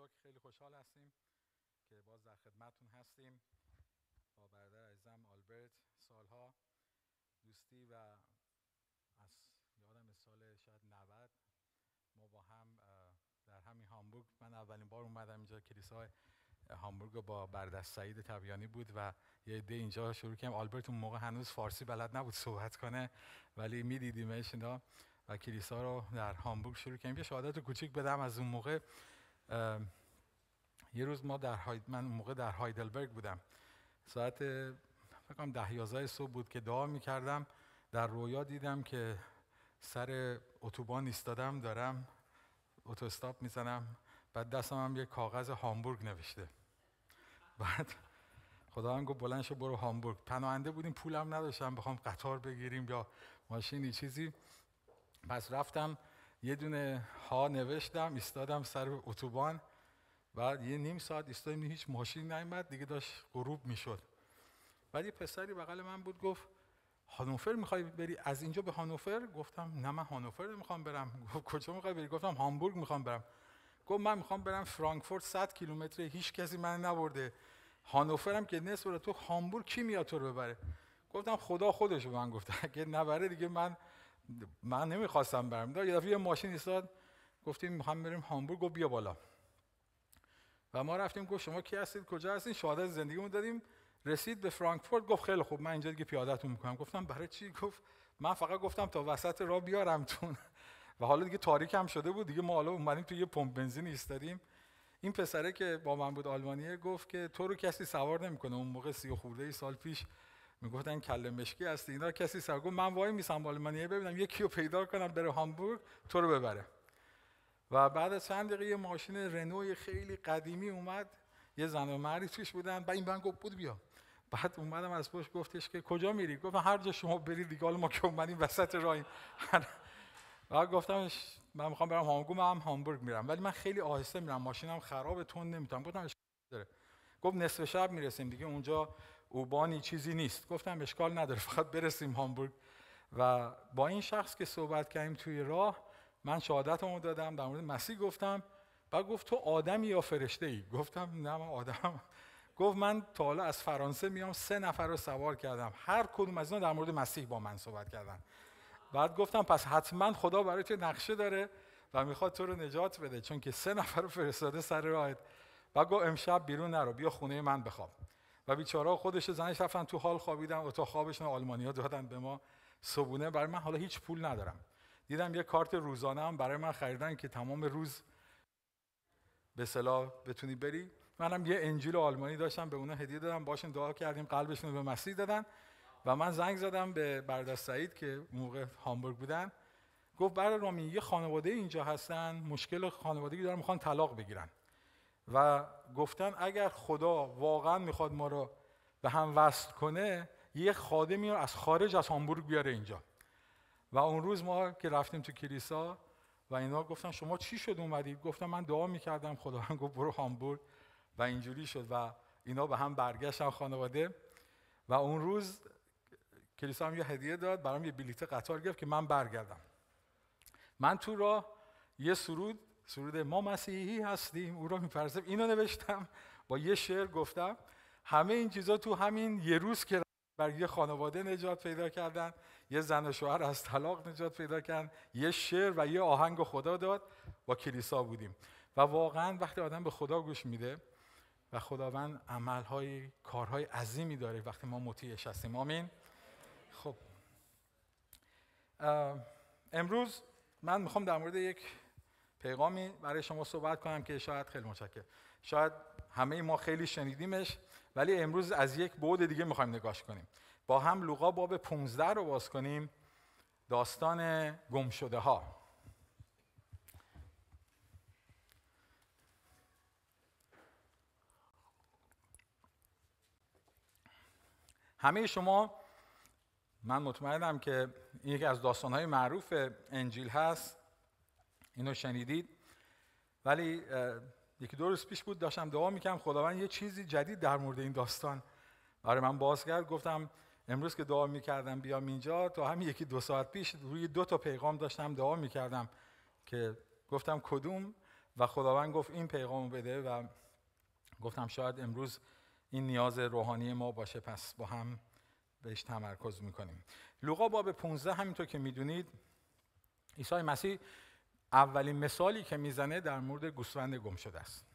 شکر. خیلی خوشحال هستیم که باز در خدمتون هستیم. با برادر عزیزم آلبرت سالها دوستی و از یادم سال شاید 90 ما با هم در همین هامبورگ من اولین بار اومدم اینجا کلیسای هامبورگ با برادر سعید تبیانی بود و یه عده اینجا شروع کردیم. آلبرت اون موقع هنوز فارسی بلد نبود صحبت کنه ولی میدیدیمش اینا و کلیسا رو در هامبورگ شروع کردیم. یه شهادت کوچیک بدم از اون موقع. یه روز ما در هاید... من موقع در هایدلبرگ بودم. ساعت فکر کنم ده یازده صبح بود که دعا می‌کردم. در رویا دیدم که سر اتوبان ایستادم دارم اتوستاپ می‌زنم. بعد دستم هم یه کاغذ هامبورگ نوشته. بعد خدا هم گفت بلند شو برو هامبورگ. پناهنده بودیم پولم نداشتم بخوام قطار بگیریم یا ماشینی چیزی. پس رفتم یه دونه ها نوشتم ایستادم سر اتوبان. بعد یه نیم ساعت ایستادیم هیچ ماشین نیومد دیگه داشت غروب می‌شد. بعد یه پسری بغل من بود گفت هانوفر می‌خوای بری؟ از اینجا به هانوفر؟ گفتم نه من هانوفر می‌خوام برم. گفت کجا می‌خوای بری؟ گفتم هامبورگ می‌خوام برم. گفت من می‌خوام برم فرانکفورت 100 کیلومتر هیچ کسی من نبرده. هانوفر هم که نصف تو هامبورگ کی میاد تو رو ببره؟ گفتم خدا خودش به من گفته اگه نبره دیگه من من نمی‌خواستم برم. یه دفعه یه ماشین ایستاد. گفتیم می‌خوام بریم هامبورگ و بیا بالا. و ما رفتیم گفت شما کی هستید؟ کجا هستید شهادت زندگیمون دادیم. رسید به فرانکفورت گفت خیلی خوب من اینجا دیگه پیادهتون می‌کنم. گفتم برای چی؟ گفت من فقط گفتم تا وسط راه بیارمتون و حالا دیگه تاریک هم شده بود. دیگه ما حالا اومدیم تو یه پمپ بنزین ایستادیم. این پسره که با من بود آلمانیه گفت که تو رو کسی سوار نمی‌کنه. اون موقع سی خورده ای سال پیش می‌گفتن کله مشکی هستی اینا کسی سر گفت من وای میسم آلمانیه ببینم یکی رو پیدا کنم بره هامبورگ تو رو ببره. و بعد از چند دقیقه یه ماشین رنو خیلی قدیمی اومد. یه زن و مردی توش بودن. بعد این من گفت بود بیا. بعد اومدم از پشت گفتش که کجا میری؟ گفت هر جا شما برید دیگه ما که اومدیم وسط راه بعد گفتم من می‌خوام برم هامبورگ من هامبورگ میرم. ولی من خیلی آهسته میرم. ماشینم خراب تون نمی‌تونم. گفتم داره گفت نصف شب می‌رسیم دیگه اونجا اوبانی چیزی نیست. گفتم اشکال نداره فقط برسیم هامبورگ. و با این شخص که صحبت کردیم توی راه من شهادتمو دادم در مورد مسیح گفتم. بعد گفت تو آدمی یا فرشته ای گفتم نه من آدم گفت من تا حالا از فرانسه میام سه نفر رو سوار کردم. هر کدوم از اینا در مورد مسیح با من صحبت کردن. بعد گفتم پس حتما خدا برای تو نقشه داره و می‌خواد تو رو نجات بده چون که سه نفر رو فرستاده سر راهت. بعد گفت امشب بیرون نرو بیا خونه من بخواب. و بیچاره خودش زنش رفتن تو حال خوابیدن اتاق خوابشون آلمانیا دادن به ما صبونه. برای من حالا هیچ پول ندارم. دیدم یه کارت روزانه هم برای من خریدن که تمام روز به صلاح بتونی بری. منم یه انجیل آلمانی داشتم به اونا هدیه دادم باشون دعا کردیم قلبشون رو به مسیح دادن و من زنگ زدم به برادر سعید که موقع هامبورگ بودن. گفت برای رامی یه خانواده اینجا هستن مشکل خانوادگی دارن می‌خوان طلاق بگیرن. و گفتن اگر خدا واقعا می‌خواد ما رو به هم وصل کنه یه خادمی رو از خارج از هامبورگ بیاره اینجا. و اون روز ما که رفتیم تو کلیسا و اینا گفتن شما چی شد اومدید گفتم من دعا می‌کردم خدا هم گفت برو هامبورگ. و اینجوری شد و اینا به هم برگشتن خانواده. و اون روز کلیسا هم یه هدیه داد برام یه بلیت قطار گرفت که من برگردم. من تو راه یه سرود سرود ما مسیحی هستیم او را می‌پرسیم. اینو نوشتم با یه شعر گفتم. همه این چیزا تو همین یه روز که بر یه خانواده نجات پیدا کردن یه زن و شوهر از طلاق نجات پیدا کردن یه شعر و یه آهنگ خدا داد با کلیسا بودیم. و واقعا وقتی آدم به خدا گوش میده و خداوند عملهای کارهای عظیمی داره وقتی ما مطیعش هستیم. آمین. خب. امروز من می‌خوام در مورد یک پیغامی برای شما صحبت کنم که شاید خیلی متشکرم. شاید همه ما خیلی شنیدیمش ولی امروز از یک بعد دیگه می‌خوایم نگاش کنیم. با هم لوقا باب 15 رو باز کنیم. داستان گم شده ها همه شما من مطمئنم که یکی از داستانهای معروف انجیل هست. اینو شنیدید. ولی یکی دو روز پیش بود داشتم دعا می‌کنم خداوند یه چیزی جدید در مورد این داستان برای من باز کرد گفتم امروز که دعا می‌کردم بیام اینجا. تا همین یکی دو ساعت پیش روی دو تا پیغام داشتم دعا می‌کردم که گفتم کدوم؟ و خداوند گفت این پیغام بده و گفتم شاید امروز این نیاز روحانی ما باشه. پس با هم بهش تمرکز می‌کنیم. لوقا باب 15 همینطور که می‌دونید عیسی مسیح اولین مثالی که می‌زنه در مورد گوسفند گم شده است.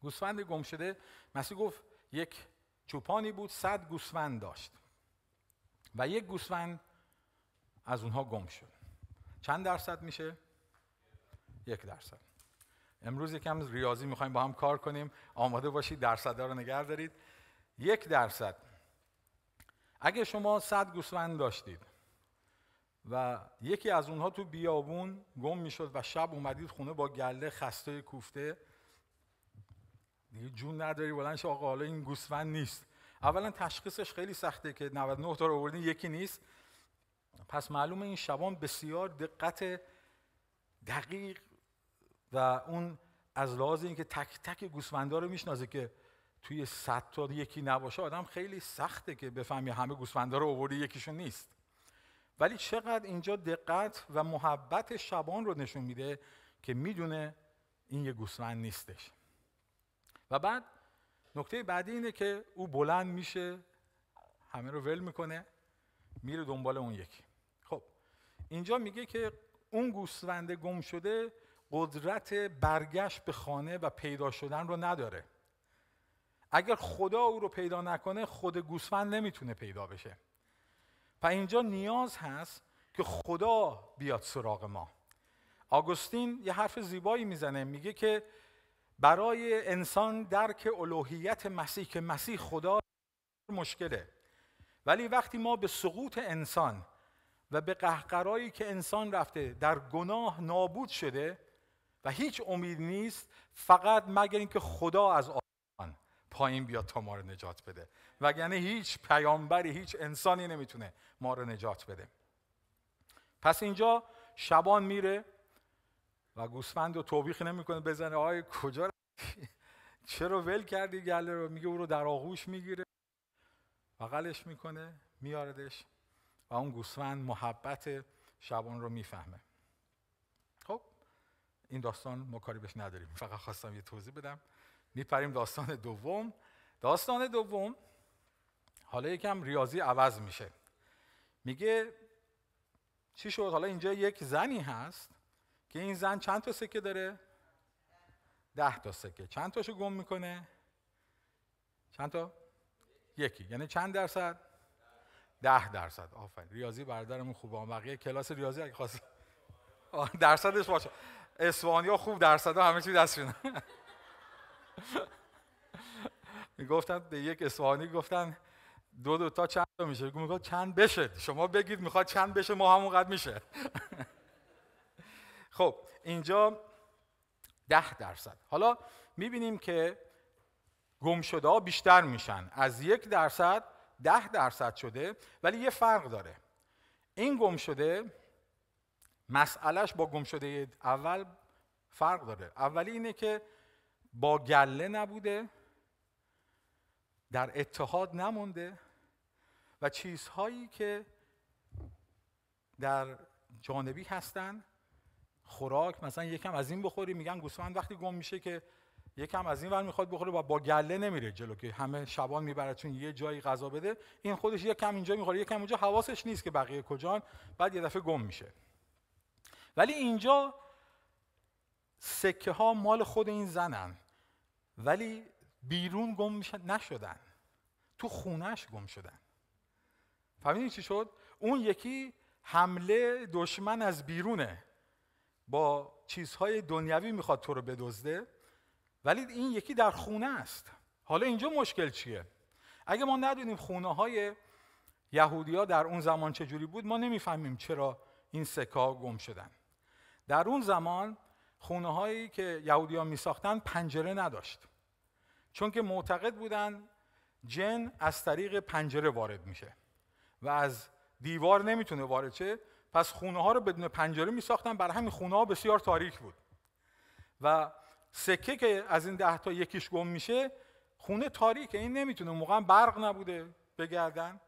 گوسفند گم شده مسیح گفت یک چوپانی بود صد گوسفند داشت و یک گوسفند از اونها گم شد. چند درصد میشه؟ یک درصد. امروز یکم ریاضی می‌خوایم با هم کار کنیم. آماده باشید درصدها رو نگه دارید. یک درصد. اگه شما صد گوسفند داشتید و یکی از اونها تو بیابون گم می‌شد و شب اومدید خونه با گله خسته کوفته. دیگه جون نداری بلند آقا حالا این گوسفند نیست. اولا تشخیصش خیلی سخته که 99 تا رو آوردین یکی نیست. پس معلومه این شبان بسیار دقت دقیق و اون از لحاظ اینکه تک تک گوسفندا رو می‌شناسه که توی صد تا یکی نباشه آدم خیلی سخته که بفهمی همه گوسفندا رو آوردی یکیشون نیست. ولی چقدر اینجا دقت و محبت شبان رو نشون میده که می‌دونه این یه گوسفند نیستش. و بعد نکته بعدی اینه که او بلند میشه همه رو ول می‌کنه میره دنبال اون یکی. خب اینجا میگه که اون گوسفند گم شده قدرت برگشت به خانه و پیدا شدن رو نداره. اگر خدا او رو پیدا نکنه خود گوسفند نمی‌تونه پیدا بشه. و اینجا نیاز هست که خدا بیاد سراغ ما. آگوستین یه حرف زیبایی می‌زنه میگه که برای انسان درک الوهیت مسیح که مسیح خدا مشکله. ولی وقتی ما به سقوط انسان و به قهقرایی که انسان رفته در گناه نابود شده و هیچ امید نیست فقط مگر اینکه خدا از پایین بیاد تا ما رو نجات بده. وگرنه هیچ پیامبری هیچ انسانی نمی‌تونه ما رو نجات بده. پس اینجا شبان میره و گوسفند رو توبیخ نمی‌کنه. بزنه آی کجا چرا ول کردی گله رو؟ میگه او رو در آغوش می‌گیره. بغلش می‌کنه میاردش و اون گوسفند محبت شبان رو می‌فهمه. خب این داستان ما کاری بهش نداریم. فقط خواستم یه توضیح بدم. میپریم داستان دوم. داستان دوم حالا یکم ریاضی عوض میشه. میگه چی شد؟ حالا اینجا یک زنی هست که این زن چند تا سکه داره؟ ده تا سکه. چند تاشو گم می‌کنه؟ چند تا؟ یکی. یعنی چند درصد؟ ده درصد. آفرین. ریاضی برادرمون خوبه بقیه کلاس ریاضی اگه خواست درصدش باشه. اسوانیا خوب درصد همه چی دستشون می‌گفتن به یک اسوانی گفتن دو دو تا چند تا میشه؟ میگه چند بشه؟ شما بگید می‌خواد چند بشه ما همون قد میشه. خب اینجا ده درصد. حالا می‌بینیم که گم شده ها بیشتر میشن. از یک درصد ده درصد شده ولی یه فرق داره. این گم شده مسئلهش با گم شده اول فرق داره. اولی اینه که با گله نبوده در اتحاد نمونده و چیزهایی که در جانبی هستن خوراک مثلا یکم از این بخوری میگن گوسفند وقتی گم میشه که یکم از این ور می‌خواد بخوره و با گله نمیره جلو که همه شبان می‌بره چون یه جایی غذا بده این خودش یکم اینجا می‌خوره یکم اونجا حواسش نیست که بقیه کجان بعد یه دفعه گم میشه. ولی اینجا سکه ها مال خود این زنن ولی بیرون گم نشدن. تو خونش گم شدن. فهمیدین چی شد؟ اون یکی حمله دشمن از بیرونه. با چیزهای دنیوی می‌خواد تو رو بدزده ولی این یکی در خونه است. حالا اینجا مشکل چیه؟ اگه ما ندونیم خونه های یهودی در اون زمان چجوری بود ما نمی‌فهمیم چرا این سکا گم شدن. در اون زمان خونه هایی که یهودی ها می ساختن پنجره نداشت. چون که معتقد بودن جن از طریق پنجره وارد میشه و از دیوار نمی‌تونه وارد شه پس خونه ها رو بدون پنجره می ساختن برای همین خونه ها بسیار تاریک بود. و سکه که از این ده تا یکیش گم میشه خونه تاریکه. این نمی‌تونه موقع برق نبوده بگردن.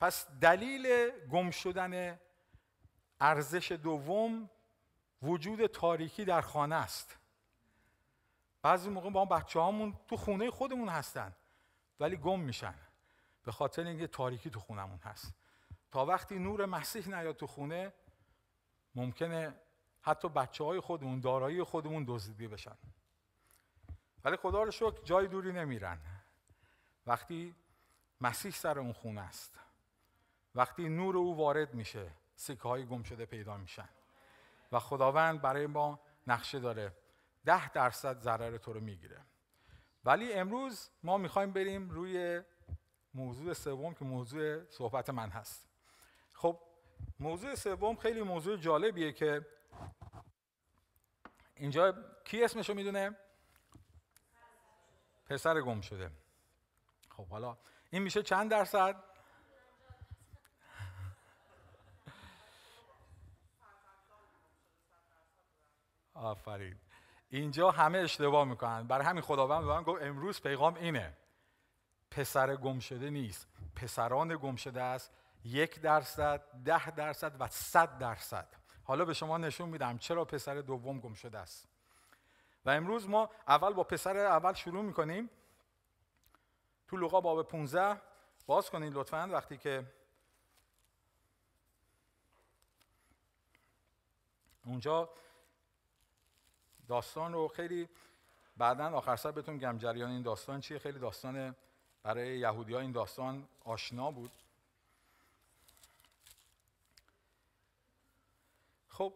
پس دلیل گم شدن ارزش دوم وجود تاریکی در خانه است. بعضی موقع با بچه هامون تو خونه خودمون هستن ولی گم میشن. به خاطر اینکه تاریکی تو خونمون هست. تا وقتی نور مسیح نیاد تو خونه ممکنه حتی بچه های خودمون دارایی خودمون دزدیده بشن. ولی خدا رو شکر جای دوری نمیرن. وقتی مسیح سر اون خونه است وقتی نور او وارد میشه سکه های گم شده پیدا میشن. و خداوند برای ما نقشه داره ده درصد ضرر تو رو می‌گیره ولی امروز ما می‌خوایم بریم روی موضوع سوم که موضوع صحبت من هست خب موضوع سوم خیلی موضوع جالبیه که اینجا کی اسمشو می‌دونه؟ پسر گم شده خب حالا این میشه چند درصد؟ آفرین. اینجا همه اشتباه می‌کنن. برای همین خداوند به من گفت امروز پیغام اینه. پسر گم شده نیست. پسران گم شده است. یک درصد ده درصد و صد درصد. حالا به شما نشون میدم چرا پسر دوم گم شده است. و امروز ما اول با پسر اول شروع می‌کنیم. تو لوقا باب 15 باز کنید لطفا وقتی که اونجا داستان رو خیلی بعدا آخر سر بهتون گم جریان این داستان چیه؟ خیلی داستان برای یهودی ها این داستان آشنا بود. خب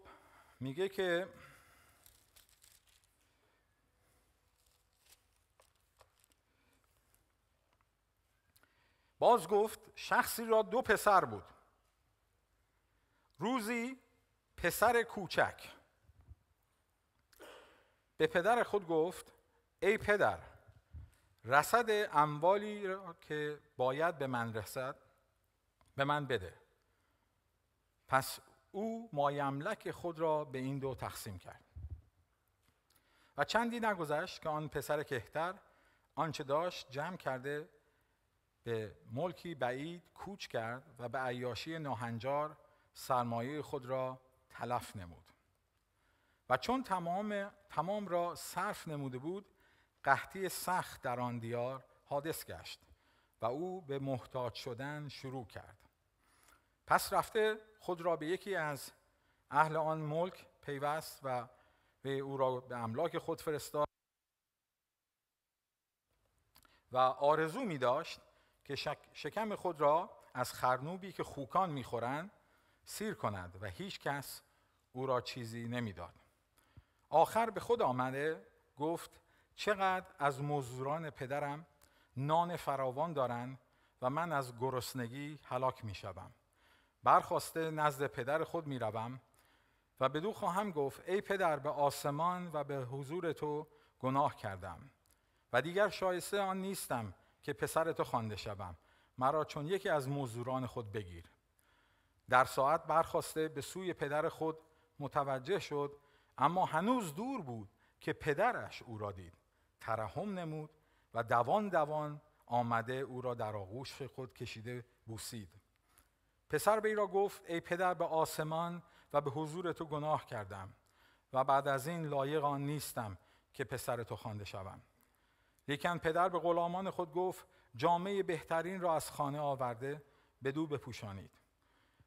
میگه که باز گفت شخصی را دو پسر بود. روزی پسر کوچک. به پدر خود گفت ای پدر رسد اموالی را که باید به من رسد به من بده. پس او مایملک خود را به این دو تقسیم کرد. و چندی نگذشت که آن پسر کهتر آنچه داشت جمع کرده به ملکی بعید کوچ کرد و به عیاشی ناهنجار سرمایه خود را تلف نمود. چون تمام, تمام را صرف نموده بود قحطی سخت در آن دیار حادث گشت و او به محتاج شدن شروع کرد پس رفته خود را به یکی از اهل آن ملک پیوست و به او را به املاک خود فرستاد و آرزو می داشت که شکم خود را از خرنوبی که خوکان می‌خورند سیر کند و هیچ کس او را چیزی نمی‌داد. آخر به خود آمده گفت چقدر از مزدوران پدرم نان فراوان دارند و من از گرسنگی هلاک می شدم. برخواسته نزد پدر خود می روم و بدو خواهم گفت ای پدر به آسمان و به حضور تو گناه کردم و دیگر شایسته آن نیستم که پسر تو خوانده شوم مرا چون یکی از مزدوران خود بگیر در ساعت برخواسته به سوی پدر خود متوجه شد اما هنوز دور بود که پدرش او را دید. ترحم نمود و دوان دوان آمده او را در آغوش خود کشیده بوسید. پسر به را گفت ای پدر به آسمان و به حضور تو گناه کردم و بعد از این لایق آن نیستم که پسر تو خوانده شوم. لیکن پدر به غلامان خود گفت جامعه بهترین را از خانه آورده به دو بپوشانید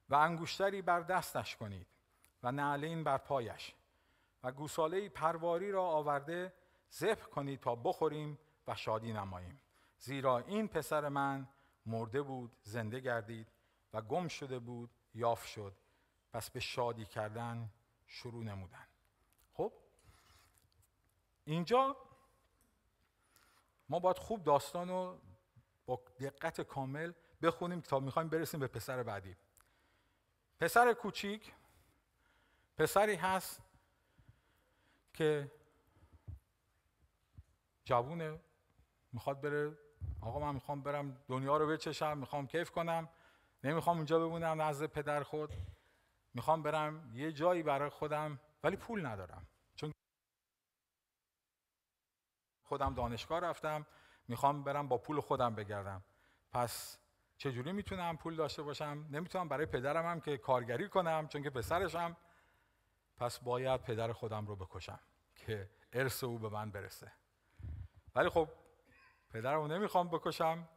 و انگوشتری بر دستش کنید و نعلین بر پایش. و گوساله پرواری را آورده ذبح کنید تا بخوریم و شادی نماییم. زیرا این پسر من مرده بود زنده گردید و گم شده بود یافت شد. پس به شادی کردن شروع نمودن. خب اینجا ما باید خوب داستان رو با دقت کامل بخونیم تا می‌خوایم برسیم به پسر بعدی. پسر کوچیک پسری هست که جوونه می‌خواد بره آقا من می‌خوام برم دنیا رو بچشم می‌خوام کیف کنم نمی‌خوام اونجا بمونم نزد پدر خود می‌خوام برم یه جایی برای خودم ولی پول ندارم. چون خودم دانشگاه رفتم می‌خوام برم با پول خودم بگردم. پس چجوری می‌تونم پول داشته باشم؟ نمی‌تونم برای پدرم هم که کارگری کنم چون که پسرشم. پس باید پدر خودم رو بکشم که ارث او به من برسه. ولی خب پدرمو نمی‌خوام بکشم.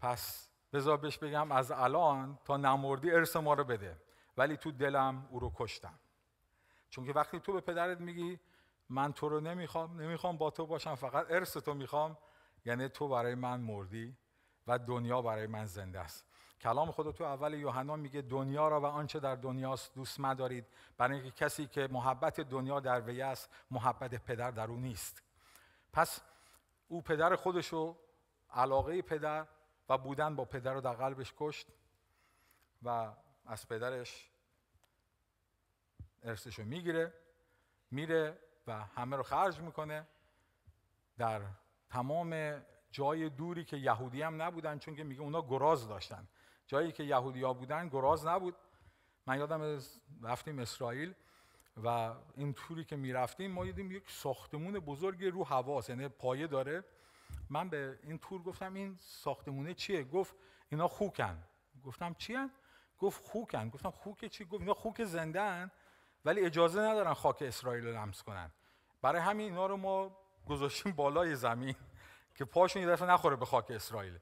پس بذار بهش بگم از الان تا نمردی ارث ما رو بده. ولی تو دلم او رو کشتم. چون که وقتی تو به پدرت میگی من تو رو نمی‌خوام نمی‌خوام با تو باشم فقط ارث تو می‌خوام یعنی تو برای من مردی و دنیا برای من زنده است. کلام خدا تو اول یوحنا میگه دنیا را و آنچه در دنیاست دوست مدارید. برای اینکه کسی که محبت دنیا در وی است محبت پدر در او نیست. پس او پدر خودشو علاقه پدر و بودن با پدر رو در قلبش کشت و از پدرش ارثش رو می‌گیره میره و همه رو خرج می‌کنه در تمام جای دوری که یهودی هم نبودن چون که میگه اونا گراز داشتن. جایی که یهودی ها بودن گراز نبود. من یادم رفتیم اسرائیل و این توری که می‌رفتیم ما دیدیم یک ساختمون بزرگی رو حواس یعنی پایه داره. من به این تور گفتم این ساختمونه چیه؟ گفت اینا خوکن. گفتم چیه گفت خوکن. گفتم خوک چی؟ گفت اینا خوک زنده ولی اجازه ندارن خاک اسرائیل رو لمس کنن. برای همین اینا رو ما گذاشتیم بالای زمین که پاشون یه دفعه نخوره به خاک اسرائیل.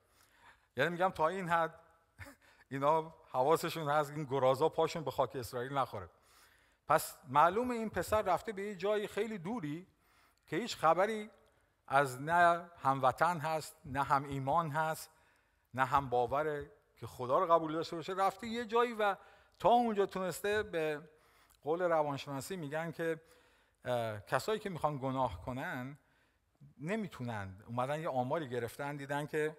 یعنی میگم تا این حد اینا حواسشون هست این گرازا پاشون به خاک اسرائیل نخوره. پس معلوم این پسر رفته به یه جای خیلی دوری که هیچ خبری از نه هموطن هست نه هم ایمان هست نه هم باوره که خدا رو قبول داشته باشه. رفته یه جایی و تا اونجا تونسته به قول روانشناسی میگن که کسایی که می‌خوان گناه کنن نمی‌تونن. اومدن یه آماری گرفتن دیدن که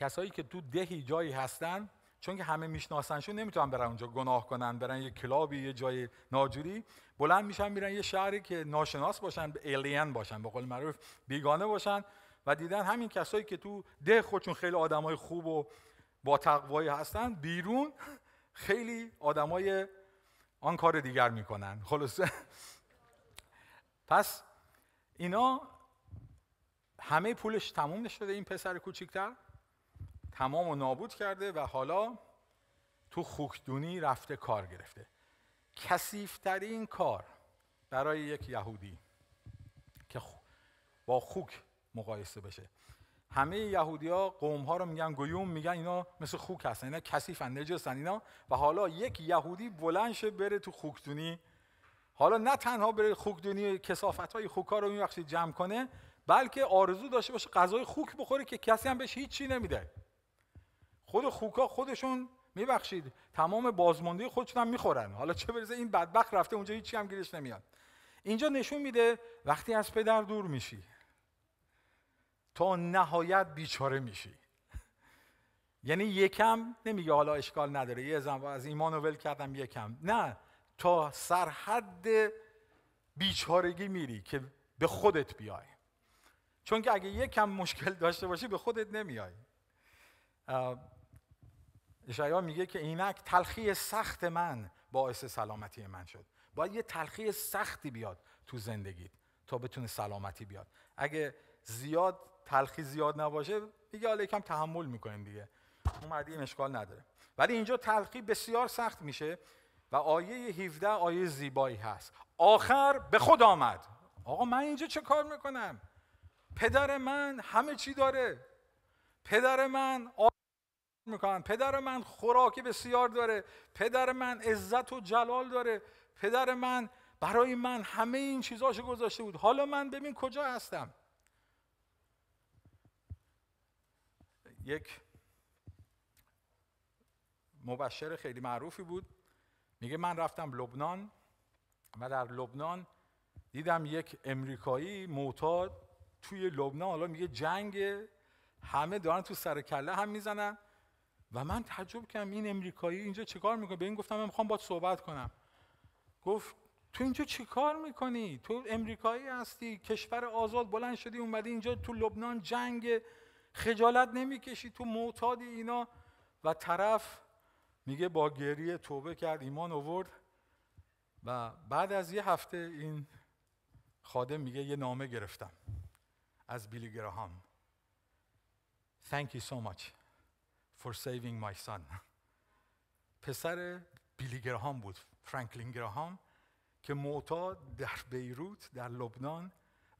کسایی که تو دهی جایی هستن چون که همه میشناسنشون نمی‌تونن برن اونجا گناه کنن برن یه کلابی یه جای ناجوری بلند میشن میرن یه شهری که ناشناس باشن الین باشن به قول معروف بیگانه باشن و دیدن همین کسایی که تو ده خودشون خیلی آدمای خوب و با تقوایی هستن بیرون خیلی آدمای آن کار دیگر می‌کنن. خلاصه. پس اینا همه پولش تموم شده این پسر کوچیکتر. تمام و نابود کرده و حالا تو خوکدونی رفته کار گرفته. کسیفترین کار برای یک یهودی که با خوک مقایسه بشه. همه یهودی ها قوم ها رو میگن گیوم میگن اینا مثل خوک هستن اینا کثیفن نجسن اینا. و حالا یک یهودی بلند شه بره تو خوکدونی. حالا نه تنها بره خوکدونی کسافت های خوکا رو میبخشید جمع کنه بلکه آرزو داشته باشه غذای خوک بخوره که کسی هم بهش هیچی نمیده. خود خوکا خودشون میبخشید. تمام بازمانده خودشون هم می‌خورن. حالا چه برسه این بدبخت رفته اونجا هیچی هم گیرش نمیاد. اینجا نشون میده وقتی از پدر دور میشی تا نهایت بیچاره میشی. یعنی یکم نمیگه حالا اشکال نداره. یه زن از ایمان ول کردم یکم. نه. تا سرحد بیچارگی میری که به خودت بیای. چون که اگه یکم مشکل داشته باشی به خودت نمیای. اشعیا میگه که اینک تلخی سخت من باعث سلامتی من شد. باید یه تلخی سختی بیاد تو زندگیت تا بتونه سلامتی بیاد. اگه زیاد تلخی زیاد نباشه دیگه حالا یکم تحمل می‌کنیم دیگه. اومدیم اشکال نداره. ولی اینجا تلخی بسیار سخت میشه و آیه 17 آیه زیبایی هست. آخر به خود آمد. آقا من اینجا چه کار می‌کنم؟ پدر من همه چی داره. پدر من می‌کنن پدر من خوراک بسیار داره. پدر من عزت و جلال داره. پدر من برای من همه این چیزاشو گذاشته بود. حالا من ببین کجا هستم. یک مبشر خیلی معروفی بود. میگه من رفتم لبنان و در لبنان دیدم یک امریکایی معتاد توی لبنان. حالا میگه جنگ همه دارن تو سر کله هم می‌زنن. و من تعجب کردم این امریکایی اینجا چیکار می‌کنه؟ به این گفتم من می‌خوام باید صحبت کنم. گفت تو اینجا چیکار می‌کنی؟ تو امریکایی هستی کشور آزاد بلند شدی اومدی اینجا تو لبنان جنگ خجالت نمی‌کشی تو معتادی اینا. و طرف میگه با گریه توبه کرد ایمان آورد. و بعد از یه هفته این خادم میگه یه نامه گرفتم از بیلی گراهام. Thank you so much. For saving my son. پسر بیلی گراهام بود فرانکلین گراهام که معتاد در بیروت در لبنان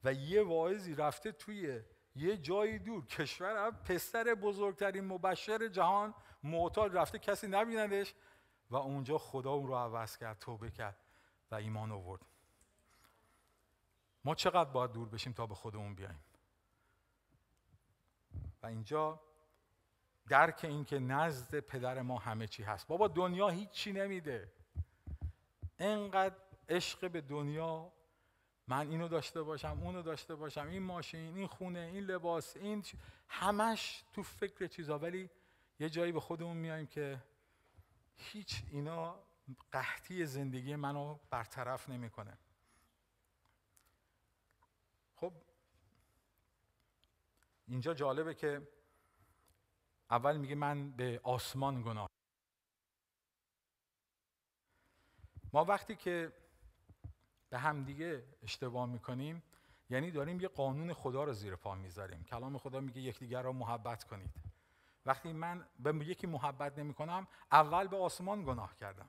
و یه واعظی رفته توی یه جایی دور کشور پسر بزرگترین مبشر جهان معتاد رفته کسی نبیندش و اونجا خدا اون رو عوض کرد توبه کرد و ایمان آورد. ما چقدر باید دور بشیم تا به خودمون بیایم و اینجا درک این که نزد پدر ما همه چی هست. بابا دنیا هیچی نمیده. انقدر عشق به دنیا. من اینو داشته باشم اونو داشته باشم. این ماشین این خونه این لباس این همش تو فکر چیزا. ولی یه جایی به خودمون میایم که هیچ اینا قحطی زندگی منو برطرف نمی‌کنه. خب اینجا جالبه که اول میگه من به آسمان گناه ما وقتی که به همدیگه اشتباه می‌کنیم یعنی داریم یه قانون خدا رو زیر پا می‌ذاریم. کلام خدا میگه یکدیگر رو محبت کنید. وقتی من به یکی محبت نمی‌کنم اول به آسمان گناه کردم.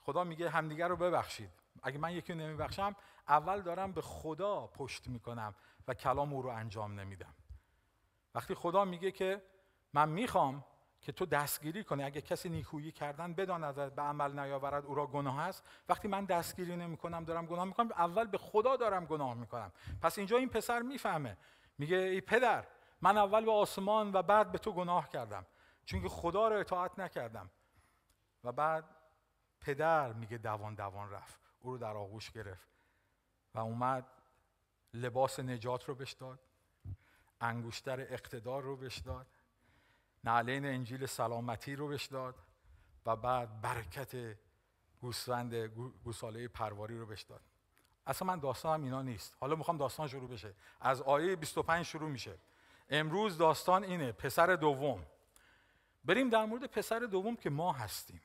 خدا میگه همدیگر رو ببخشید. اگه من یکی رو نمیبخشم اول دارم به خدا پشت می‌کنم و کلام او رو انجام نمیدم. وقتی خدا میگه که من می‌خوام که تو دستگیری کنی. اگه کسی نیکویی کردن بداند به عمل نیاورد او را گناه است. وقتی من دستگیری نمی کنم دارم گناه می‌کنم. اول به خدا دارم گناه می‌کنم. پس اینجا این پسر می‌فهمه. میگه ای پدر من اول به آسمان و بعد به تو گناه کردم. چون که خدا را اطاعت نکردم. و بعد پدر میگه دوان دوان رفت. او رو در آغوش گرفت. و اومد لباس نجات رو بهش داد. انگشتر اقتدار رو بهش داد. نعلین انجیل سلامتی رو بهش داد و بعد برکت گوسفند گوساله پرواری رو بهش داد. اصلا من داستانم اینا نیست. حالا می‌خوام داستان شروع بشه. از آیه 25 شروع میشه. امروز داستان اینه پسر دوم. بریم در مورد پسر دوم که ما هستیم.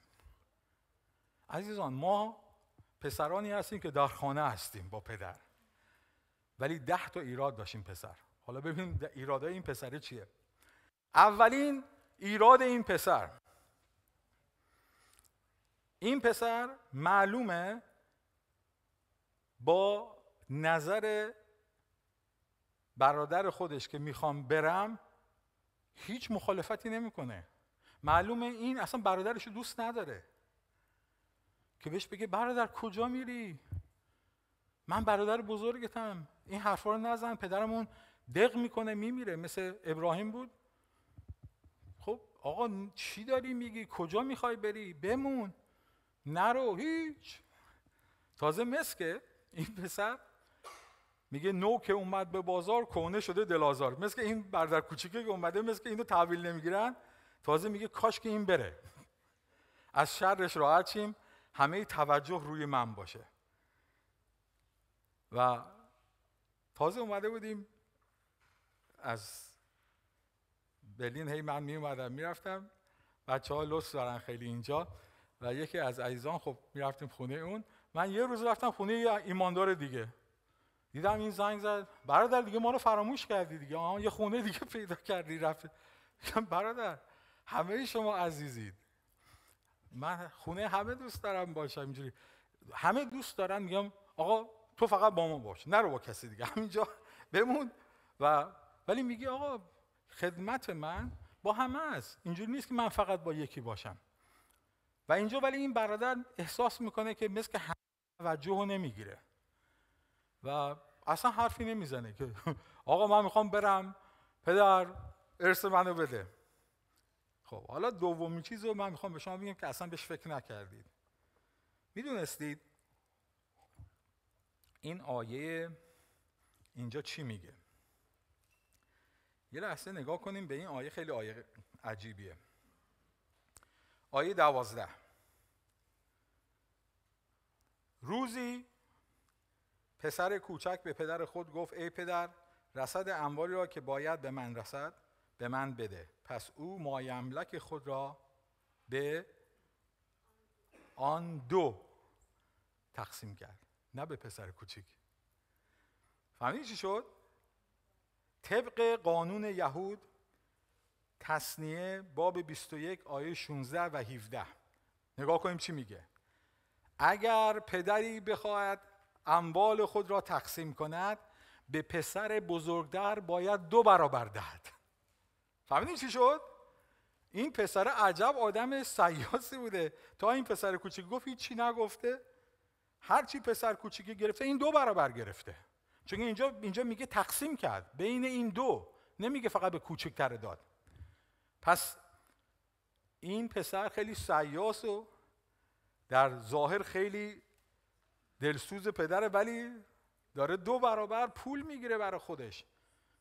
عزیزان ما پسرانی هستیم که در خانه هستیم با پدر. ولی ده تا ایراد داشتیم پسر. حالا ببینیم ایرادای این پسره چیه؟ اولین ایراد این پسر. این پسر معلومه با نظر برادر خودش که می‌خوام برم هیچ مخالفتی نمی‌کنه. معلومه این اصلا برادرش دوست نداره. که بهش بگه برادر کجا میری؟ من برادر بزرگتم. این حرفا رو نزن. پدرمون دق می‌کنه میمیره. مثل ابراهیم بود. آقا چی داری میگی؟ کجا می‌خوای بری؟ بمون. نرو. هیچ. تازه مسکه. این پسر میگه نو که اومد به بازار کهنه شده دلازار مثل این برادر کوچیکه که اومده مثل اینو تحویل نمی‌گیرن. تازه میگه کاش که این بره. از شرش راحت شیم. همه توجه روی من باشه. و تازه اومده بودیم از برلین هی من می می‌رفتم. بچه ها لطف دارن خیلی اینجا. و یکی از عزیزان خب می‌رفتیم خونه اون. من یه روز رفتم خونه یه ایماندار دیگه. دیدم این زنگ زد. برادر دیگه ما رو فراموش کردی دیگه. آه یه خونه دیگه پیدا کردی رفت. برادر همه شما عزیزید. من خونه همه دوست دارم باشم اینجوری. همه دوست دارن میگم آقا تو فقط با ما باش. نرو با کسی دیگه. همینجا بمون. و ولی میگی آقا خدمت من با همه است. اینجوری نیست که من فقط با یکی باشم. و اینجا ولی این برادر احساس می‌کنه که مثل که همه توجه نمی‌گیره. و اصلا حرفی نمی‌زنه که آقا من می‌خوام برم پدر ارث منو بده. خب حالا دومی چیز رو من می‌خوام به شما بگم که اصلا بهش فکر نکردید. می‌دونستید این آیه اینجا چی میگه؟ یه لحظه نگاه کنیم به این آیه خیلی آیه عجیبیه. آیه دوازده. روزی پسر کوچک به پدر خود گفت ای پدر رسد اموالی را که باید به من رسد به من بده. پس او مایملک خود را به آن دو تقسیم کرد نه به پسر کوچیک فهمیدی چی شد؟ طبق قانون یهود تصنیه باب 21 آیه 16 و 17 نگاه کنیم چی میگه. اگر پدری بخواهد اموال خود را تقسیم کند به پسر بزرگتر باید دو برابر دهد. فهمیدین چی شد؟ این پسر عجب آدم سیاسی بوده. تا این پسر کوچیک گفت چی نگفته. هر چی پسر کوچیکی گرفته این دو برابر گرفته. چون اینجا اینجا میگه تقسیم کرد. بین این دو. نمیگه فقط به کوچکتر داد. پس این پسر خیلی سیاس و در ظاهر خیلی دلسوز پدره ولی داره دو برابر پول می‌گیره برای خودش.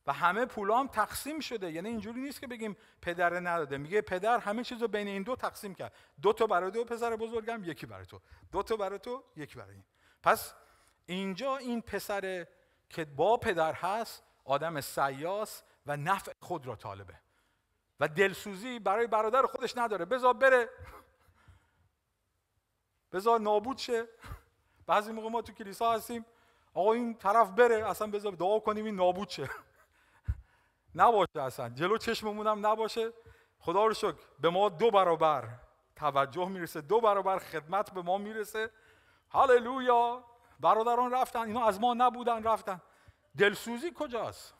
و همه پولام تقسیم شده. یعنی اینجوری نیست که بگیم پدر نداده. میگه پدر همه چیزو بین این دو تقسیم کرد. دو تا برای دو پسر بزرگم یکی برای تو. دو تا برای تو یکی برای این. پس اینجا این پسر که با پدر هست آدم سیاس و نفع خود را طالبه. و دلسوزی برای برادر خودش نداره. بذار بره. بذار نابود شه. بعضی موقع ما تو کلیسا هستیم. آقا این طرف بره اصلا بذار دعا کنیم این نابود شه. نباشه اصلا. جلو چشممون هم نباشه. خدا رو شکر. به ما دو برابر توجه می‌رسه. دو برابر خدمت به ما می‌رسه. هللویا. برادران رفتن اینا از ما نبودن رفتن. دلسوزی کجاست؟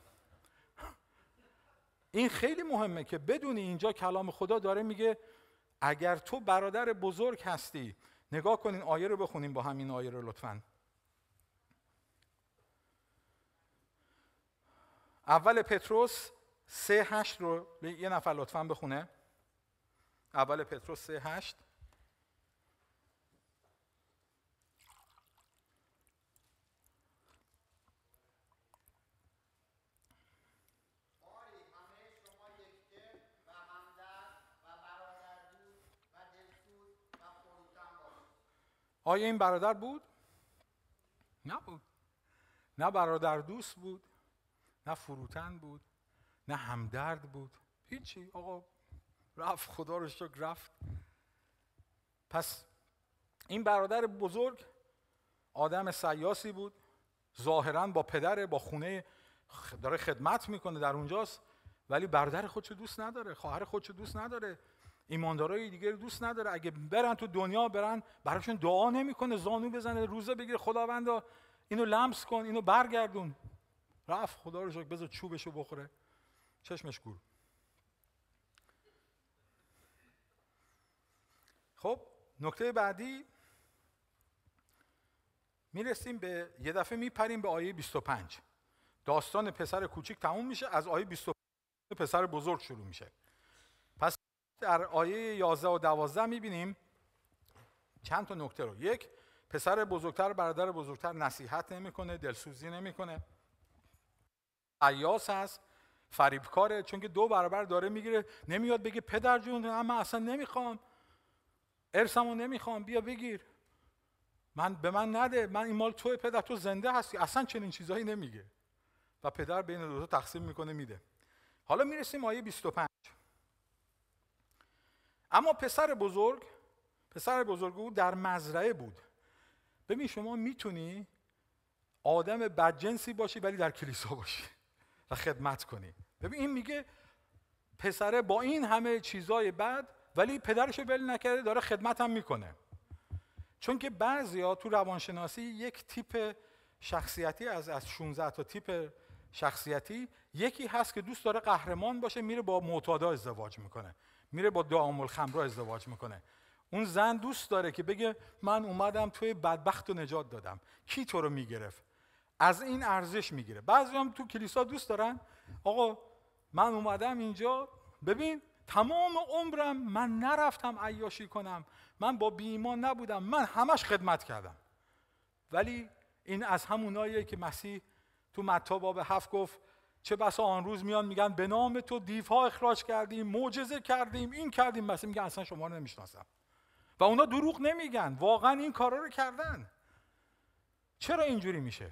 این خیلی مهمه که بدونی اینجا کلام خدا داره میگه اگر تو برادر بزرگ هستی نگاه کنین آیه رو بخونیم با همین آیه رو لطفا. اول پتروس سه هشت رو یه نفر لطفا بخونه. اول پتروس سه هشت. آیا این برادر بود؟ نبود. نه برادر دوست بود نه فروتن بود نه همدرد بود. هیچی. آقا رفت خدا رو شکر رفت. پس این برادر بزرگ آدم سیاسی بود. ظاهرا با پدر با خونه داره خدمت می‌کنه در اونجاست. ولی برادر خودشو دوست نداره خواهر خودشو دوست نداره. ایماندارای دیگه دوست نداره. اگه برن تو دنیا برن براشون دعا نمی‌کنه. زانو بزنه روزه بگیره. خداوندا اینو لمس کن اینو برگردون. رفت خدا رو شکر بذار چوبشو بخوره. چشمش گور. خب نکته بعدی می‌رسیم به یه دفعه میپریم به آیه 25 داستان پسر کوچیک تموم میشه. از آیه 25 پسر بزرگ شروع میشه. در آیه 11 و 12 می‌بینیم چند تا نکته رو. یک پسر بزرگتر برادر بزرگتر نصیحت نمی‌کنه دلسوزی نمی‌کنه. عیاس هست فریبکاره چون که دو برابر داره می‌گیره نمیاد بگه پدر جون من اصلا نمی‌خوام. ارسمو نمی‌خوام بیا بگیر. من به من نده من این مال توی پدر تو زنده هستی. اصلا چنین چیزهایی نمیگه. و پدر بین دو تا تقسیم می‌کنه میده. حالا می‌رسیم آیه 25 اما پسر بزرگ پسر بزرگ او در مزرعه بود. ببین شما می‌تونی آدم بدجنسی باشی ولی در کلیسا باشی و خدمت کنی. ببین این میگه پسره با این همه چیزای بد ولی پدرش ول نکرده داره خدمت هم می‌کنه. چون که بعضیا تو روانشناسی یک تیپ شخصیتی از از 16 تا تیپ شخصیتی یکی هست که دوست داره قهرمان باشه میره با معتادا ازدواج می‌کنه. میره با دعام الخمرا ازدواج می‌کنه. اون زن دوست داره که بگه من اومدم توی بدبخت و نجات دادم. کی تو رو می‌گرفت؟ از این ارزش می‌گیره. بعضی هم تو کلیسا دوست دارن. آقا من اومدم اینجا. ببین تمام عمرم من نرفتم عیاشی کنم. من با بیمان نبودم. من همش خدمت کردم. ولی این از هموناییه که مسیح تو متا باب هفت گفت چه بسا آن روز میان میگن به نام تو دیوها اخراج کردیم معجزه کردیم این کردیم. مسیح میگه اصلا شما رو نمی‌شناسم. و اونا دروغ نمیگن. واقعا این کارا رو کردن. چرا اینجوری میشه؟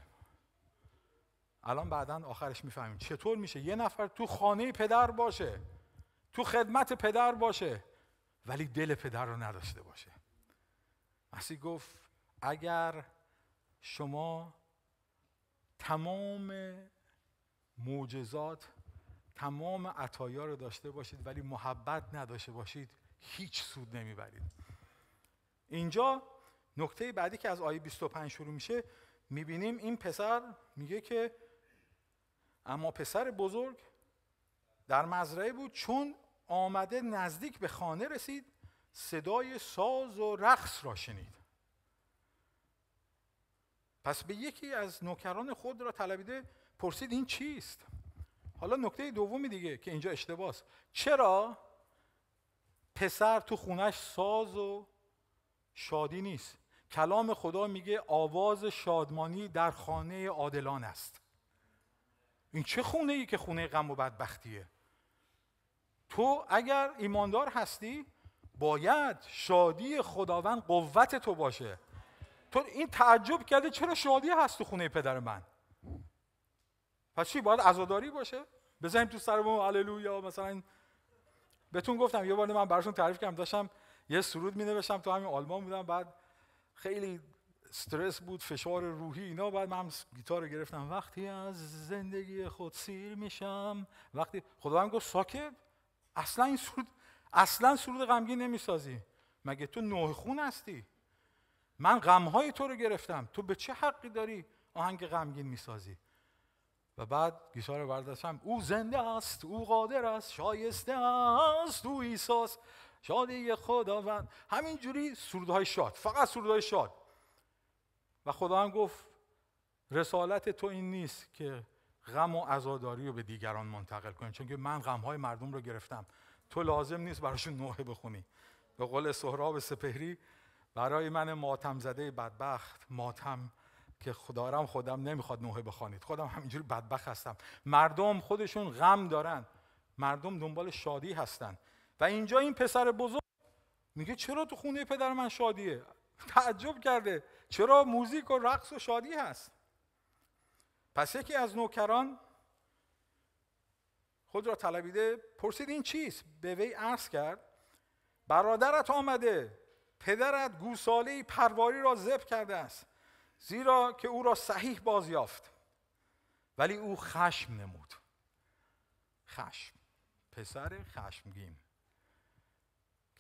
الان بعدا آخرش می‌فهمیم. چطور میشه؟ یه نفر تو خانه پدر باشه تو خدمت پدر باشه ولی دل پدر رو نداشته باشه. مسیح گفت اگر شما تمام معجزات تمام عطایا رو داشته باشید ولی محبت نداشته باشید هیچ سود نمی‌برید. اینجا نکته بعدی که از آیه 25 شروع میشه می‌بینیم این پسر میگه که اما پسر بزرگ در مزرعه بود چون آمده نزدیک به خانه رسید صدای ساز و رقص را شنید. پس به یکی از نوکران خود را طلبیده پرسید این چیست؟ حالا نکته دومی دیگه که اینجا اشتباس چرا پسر تو خونش ساز و شادی نیست؟ کلام خدا میگه آواز شادمانی در خانه عادلان است. این چه خونه ای که خونه غم و بدبختیه؟ تو اگر ایماندار هستی باید شادی خداوند قوت تو باشه. تو این تعجب کرده چرا شادی هست تو خونه پدر من؟ پس چی باید عزاداری باشه؟ بزنیم تو سرمون هللویا. مثلا بهتون گفتم یه بار من براشون تعریف کردم داشتم یه سرود می نوشتم تو همین آلمان بودم بعد خیلی استرس بود فشار روحی اینا. بعد من گیتار رو گرفتم. وقتی از زندگی خود سیر میشم وقتی خداوند گفت ساکت؟ اصلا این سرود اصلا سرود غمگین نمی‌سازی. مگه تو نوح خون هستی؟ من غمهای تو رو گرفتم. تو به چه حقی داری آهنگ غمگین می‌سازی؟ و بعد گیتار رو برداشتم. او زنده است او قادر است شایسته است او ایساس شادی خداوند. همینجوری سرودهای شاد فقط سرودهای شاد. و خدا هم گفت رسالت تو این نیست که غم و عزاداری رو به دیگران منتقل کنی چون که من غمهای مردم رو گرفتم. تو لازم نیست براشون نوحه بخونی. به قول سهراب سپهری برای من ماتم زده بدبخت ماتم که خدارم خودم نمی‌خواد نوحه بخوانید. خودم همینجوری بدبخت هستم. مردم خودشون غم دارن. مردم دنبال شادی هستن. و اینجا این پسر بزرگ میگه چرا تو خونه پدر من شادیه؟ تعجب کرده. چرا موزیک و رقص و شادی هست؟ پس یکی از نوکران خود را طلبیده پرسید این چیست؟ به وی عرض کرد برادرت آمده. پدرت گوساله پرواری را ذبح کرده است. زیرا که او را صحیح بازیافت ولی او خشم نمود. خشم. پسر خشمگین.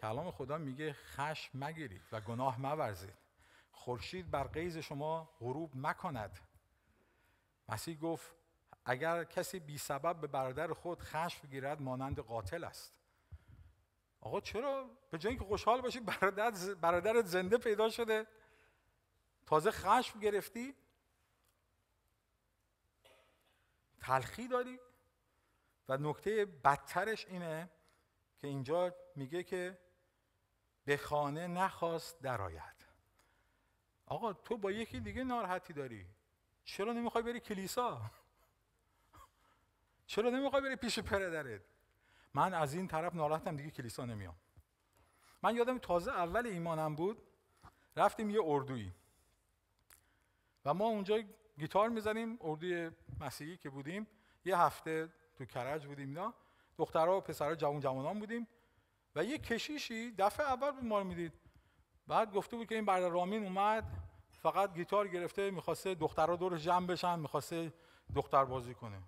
کلام خدا میگه خشم مگیرید و گناه مورزید. خورشید بر قیز شما غروب مکند. مسیح گفت اگر کسی بی سبب به برادر خود خشم گیرد مانند قاتل است. آقا چرا؟ به جایی که خوشحال باشی برادر برادرت زنده پیدا شده. تازه خشم گرفتی؟ تلخی داری؟ و نکته بدترش اینه که اینجا میگه که به خانه نخواست درآید. آقا تو با یکی دیگه ناراحتی داری. چرا نمی‌خوای بری کلیسا؟ چرا نمی‌خوای بری پیش پدرت؟ من از این طرف ناراحتم دیگه کلیسا نمیام. من یادم تازه اول ایمانم بود رفتیم یه اردویی. و ما اونجا گیتار می‌زنیم اردوی مسیحی که بودیم. یه هفته تو کرج بودیم اینا. دخترها و پسرها جوان جوانان بودیم. و یه کشیشی دفعه اول بود ما رو می‌دید. بعد گفته بود که این برادر رامین اومد فقط گیتار گرفته می‌خواسته دخترها دور جمع بشن می‌خواسته دختر بازی کنه.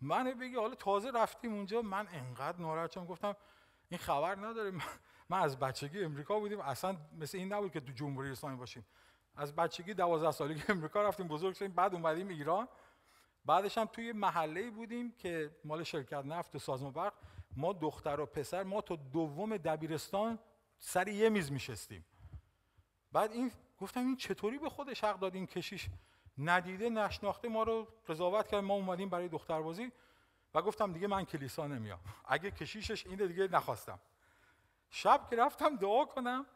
من بگی حالا تازه رفتیم اونجا. من انقدر ناراحت شدم. گفتم این خبر نداره. من از بچگی امریکا بودیم. اصلا مثل این نبود که تو جمهوری اسلامی باشیم. از بچگی دوازده سالگی امریکا رفتیم بزرگ شدیم بعد اومدیم ایران. بعدش هم توی محله بودیم که مال شرکت نفت و سازمان برق. ما دختر و پسر ما تا دوم دبیرستان سر یه میز میشستیم. بعد این گفتم این چطوری به خودش حق داد این کشیش؟ ندیده نشناخته ما رو قضاوت کرد. ما اومدیم برای دختربازی. و گفتم دیگه من کلیسا نمیام. اگه کشیشش اینه دیگه نخواستم. شب که رفتم دعا کنم.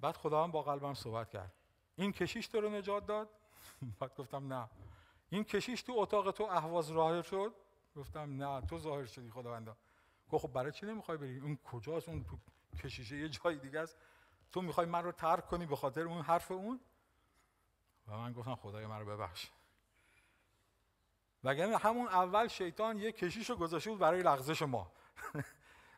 بعد خدا هم با قلبم صحبت کرد. این کشیش تو رو نجات داد؟ بعد گفتم نه. این کشیش تو اتاق تو اهواز ظاهر شد؟ گفتم نه تو ظاهر شدی خداوندا. گفت خب برای چی نمی‌خوای بری؟ اون کجاست؟ اون تو کشیشه یه جای دیگه است. تو می‌خوای من رو ترک کنی به خاطر اون حرف اون؟ و من گفتم خدای من رو ببخش. وگرنه همون اول شیطان یه کشیش رو گذاشته بود برای لغزش ما.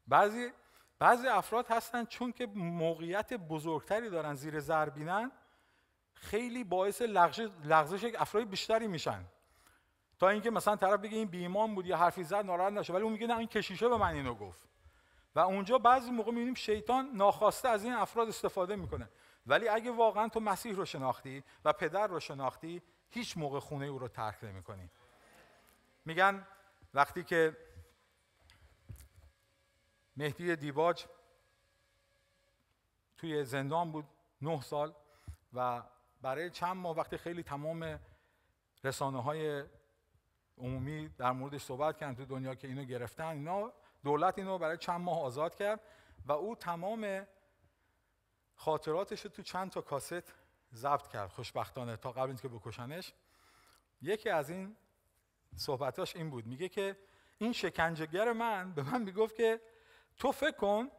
بعضی بعضی افراد هستن چون که موقعیت بزرگتری دارن زیر زربینن خیلی باعث لغزش افراد بیشتری میشن. تا اینکه مثلا طرف بگه این بیمان بود یا حرفی زد ناراحت نشه ولی اون میگه نه این کشیشه به من اینو گفت. و اونجا بعضی موقع می‌بینیم شیطان ناخواسته از این افراد استفاده می‌کنه. ولی اگه واقعا تو مسیح رو شناختی و پدر رو شناختی هیچ موقع خونه او رو ترک نمی‌کنی. میگن وقتی که مهدی دیباج توی زندان بود نه سال و برای چند ماه وقتی خیلی تمام رسانه های عمومی در موردش صحبت کردن تو دنیا که اینو گرفتن اینا دولت اینو برای چند ماه آزاد کرد و او تمام خاطراتش رو تو چند تا کاست ضبط کرد خوشبختانه تا قبل اینکه بکشنش. یکی از این صحبتاش این بود میگه که این شکنجهگر من به من می‌گفت که تو فکر کن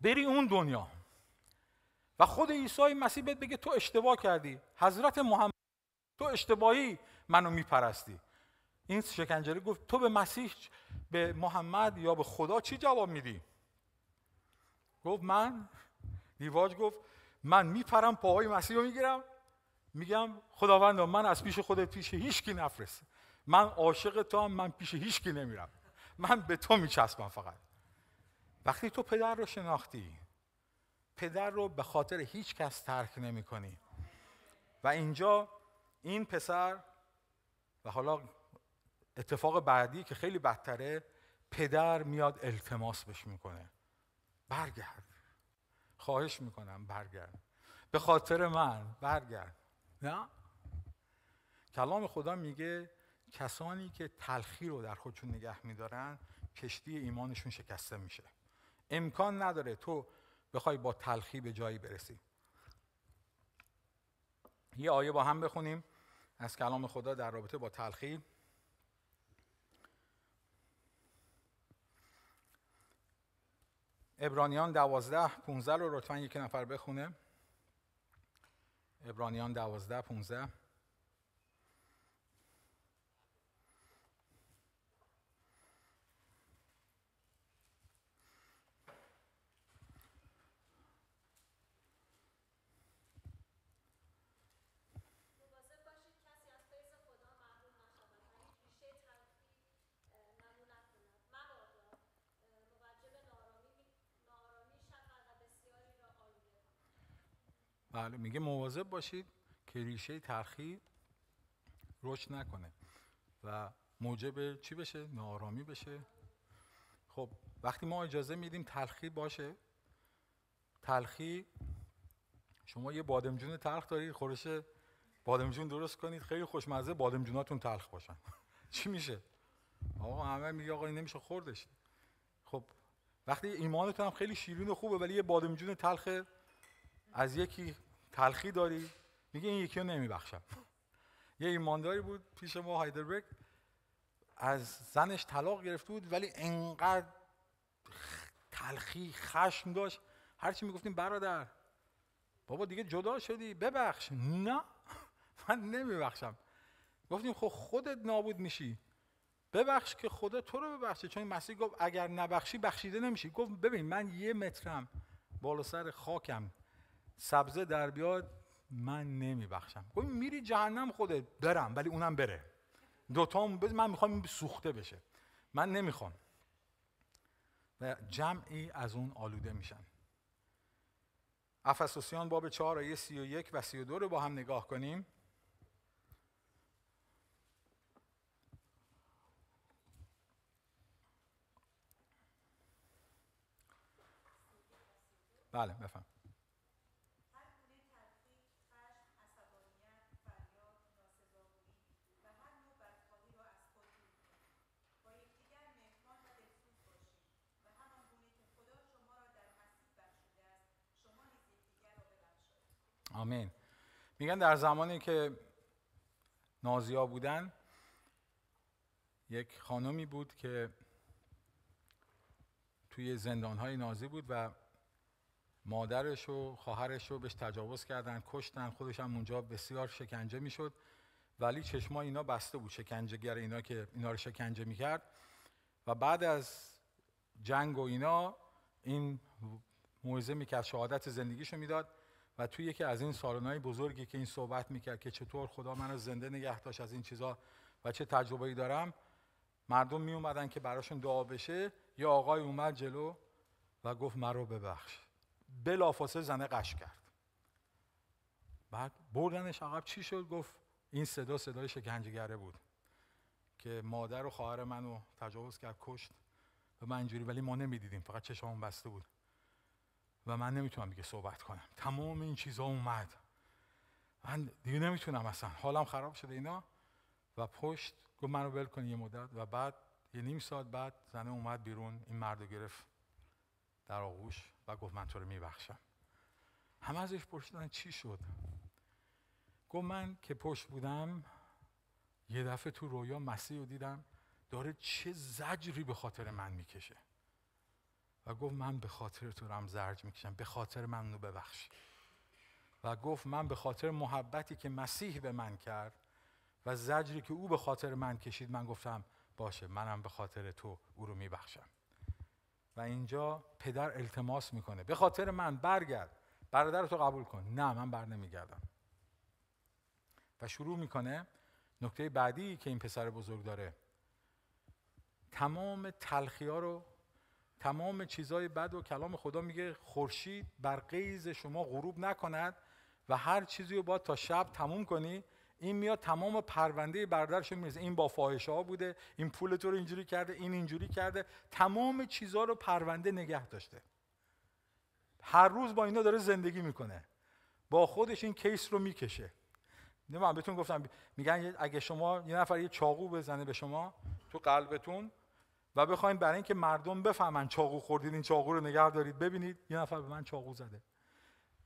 بری اون دنیا. و خود عیسی مسیح بهت بگه تو اشتباه کردی. حضرت محمد تو اشتباهی منو میپرستی. این شکنجری گفت تو به مسیح به محمد یا به خدا چی جواب میدی؟ گفت من؟ دیواج گفت من میپرم پاهای مسیح رو می‌گیرم. میگم خداوند من از پیش خودت پیش هیچکی نفرست. من عاشق تو هم من پیش هیچکی نمیرم. من به تو میچسبم فقط. وقتی تو پدر رو شناختی پدر رو به خاطر هیچ کس ترک نمی کنی. و اینجا این پسر و حالا اتفاق بعدی که خیلی بدتره پدر میاد التماس بش می‌کنه. برگرد. خواهش می‌کنم برگرد. به خاطر من برگرد. نه؟ کلام خدا میگه کسانی که تلخی رو در خودشون نگه میدارن کشتی ایمانشون شکسته میشه. امکان نداره تو بخوای با تلخی به جایی برسی. یه آیه با هم بخونیم. از کلام خدا در رابطه با تلخی. ابرانیان دوازده پونزه رو لطفا یک نفر بخونه. ابرانیان دوازده پونزه بله میگه مواظب باشید که ریشه تلخی رشد نکنه و موجب چی بشه؟ نارامی بشه. خب وقتی ما اجازه میدیم تلخی باشه تلخی شما یه بادمجون تلخ دارید خورش بادمجون درست کنید. خیلی خوشمزه بادمجوناتون تلخ باشن. چی میشه؟ آقا همه میگه آقا این نمیشه خوردش. خب وقتی ایمانتون هم خیلی شیرین و خوبه ولی یه بادمجون تلخ از یکی تلخی داری؟ میگه این یکی رو نمیبخشم. یه ایمانداری بود پیش ما هایدربرگ. از زنش طلاق گرفته بود ولی انقدر تلخی خشم داشت. هرچی می‌گفتیم برادر بابا دیگه جدا شدی ببخش. نه من نمیبخشم. گفتیم خب خودت نابود میشی. ببخش که خدا تو رو ببخشه. چون مسیح گفت اگر نبخشی بخشیده نمیشی. گفت ببین من یه مترم بالا سر خاکم. سبزه در بیاد من نمیبخشم. گفت میری جهنم خودت برم ولی اونم بره. دوتا من می‌خوام این سوخته بشه. من نمی‌خوام. و جمعی از اون آلوده میشن. افسوسیان باب چهار آیه سی و یک و سی و دو رو با هم نگاه کنیم. بله بفهم. آمین. میگن در زمانی که نازیا بودن یک خانمی بود که توی زندانهای نازی بود و مادرش و خواهرش رو بهش تجاوز کردن کشتن خودش هم اونجا بسیار شکنجه می‌شد. ولی چشما اینا بسته بود شکنجهگر اینا که اینا رو شکنجه می‌کرد. و بعد از جنگ و اینا این موعظه می‌کرد شهادت زندگیشو می‌داد. و توی یکی از این سالن‌های بزرگی که این صحبت می‌کرد که چطور خدا من رو زنده نگه داشت از این چیزا و چه تجربه‌ای دارم مردم می اومدن که براشون دعا بشه یا آقای اومد جلو و گفت مرا ببخش بلافاصله زنه قش کرد. بعد بردنش عقب چی شد؟ گفت این صدا صدای شکنجهگره بود که مادر و خواهر منو تجاوز کرد کشت و من اینجوری ولی ما نمی‌دیدیم فقط چشممون بسته بود. و من نمی‌تونم دیگه صحبت کنم. تمام این چیزها اومد. من دیگه نمی‌تونم اصلا. حالم خراب شده اینا. و پشت گفت منو ول کن یه مدت. و بعد یه نیم ساعت بعد زنه اومد بیرون. این مرد گرفت در آغوش و گفت من تو رو میبخشم. همه ازش پرسیدن چی شد. گفت من که پشت بودم یه دفعه تو رویا مسیح رو دیدم داره چه زجری به خاطر من می‌کشه. و گفت من به خاطر تو رم زرج می‌کشم به خاطر من رو ببخشی و گفت من به خاطر محبتی که مسیح به من کرد و زجری که او به خاطر من کشید من گفتم باشه منم به خاطر تو او رو میبخشم. و اینجا پدر التماس می‌کنه. به خاطر من برگرد. برادر تو قبول کن. نه من بر نمیگردم. و شروع می‌کنه. نکته بعدی که این پسر بزرگ داره. تمام تلخی ها رو تمام چیزهای بد و کلام خدا میگه خورشید بر قیز شما غروب نکند و هر چیزی رو باید تا شب تموم کنی. این میاد تمام پرونده برادرش می‌رسه این با فاحشه ها بوده این پول تو رو اینجوری کرده این اینجوری کرده. تمام چیزها رو پرونده نگه داشته. هر روز با اینا داره زندگی می‌کنه. با خودش این کیس رو می‌کشه. من بهتون گفتم میگن اگه شما یه نفر یه چاقو بزنه به شما تو قلبتون و بخواید برای اینکه مردم بفهمن چاقو خوردید این چاقو رو نگه دارید ببینید یه نفر به من چاقو زده.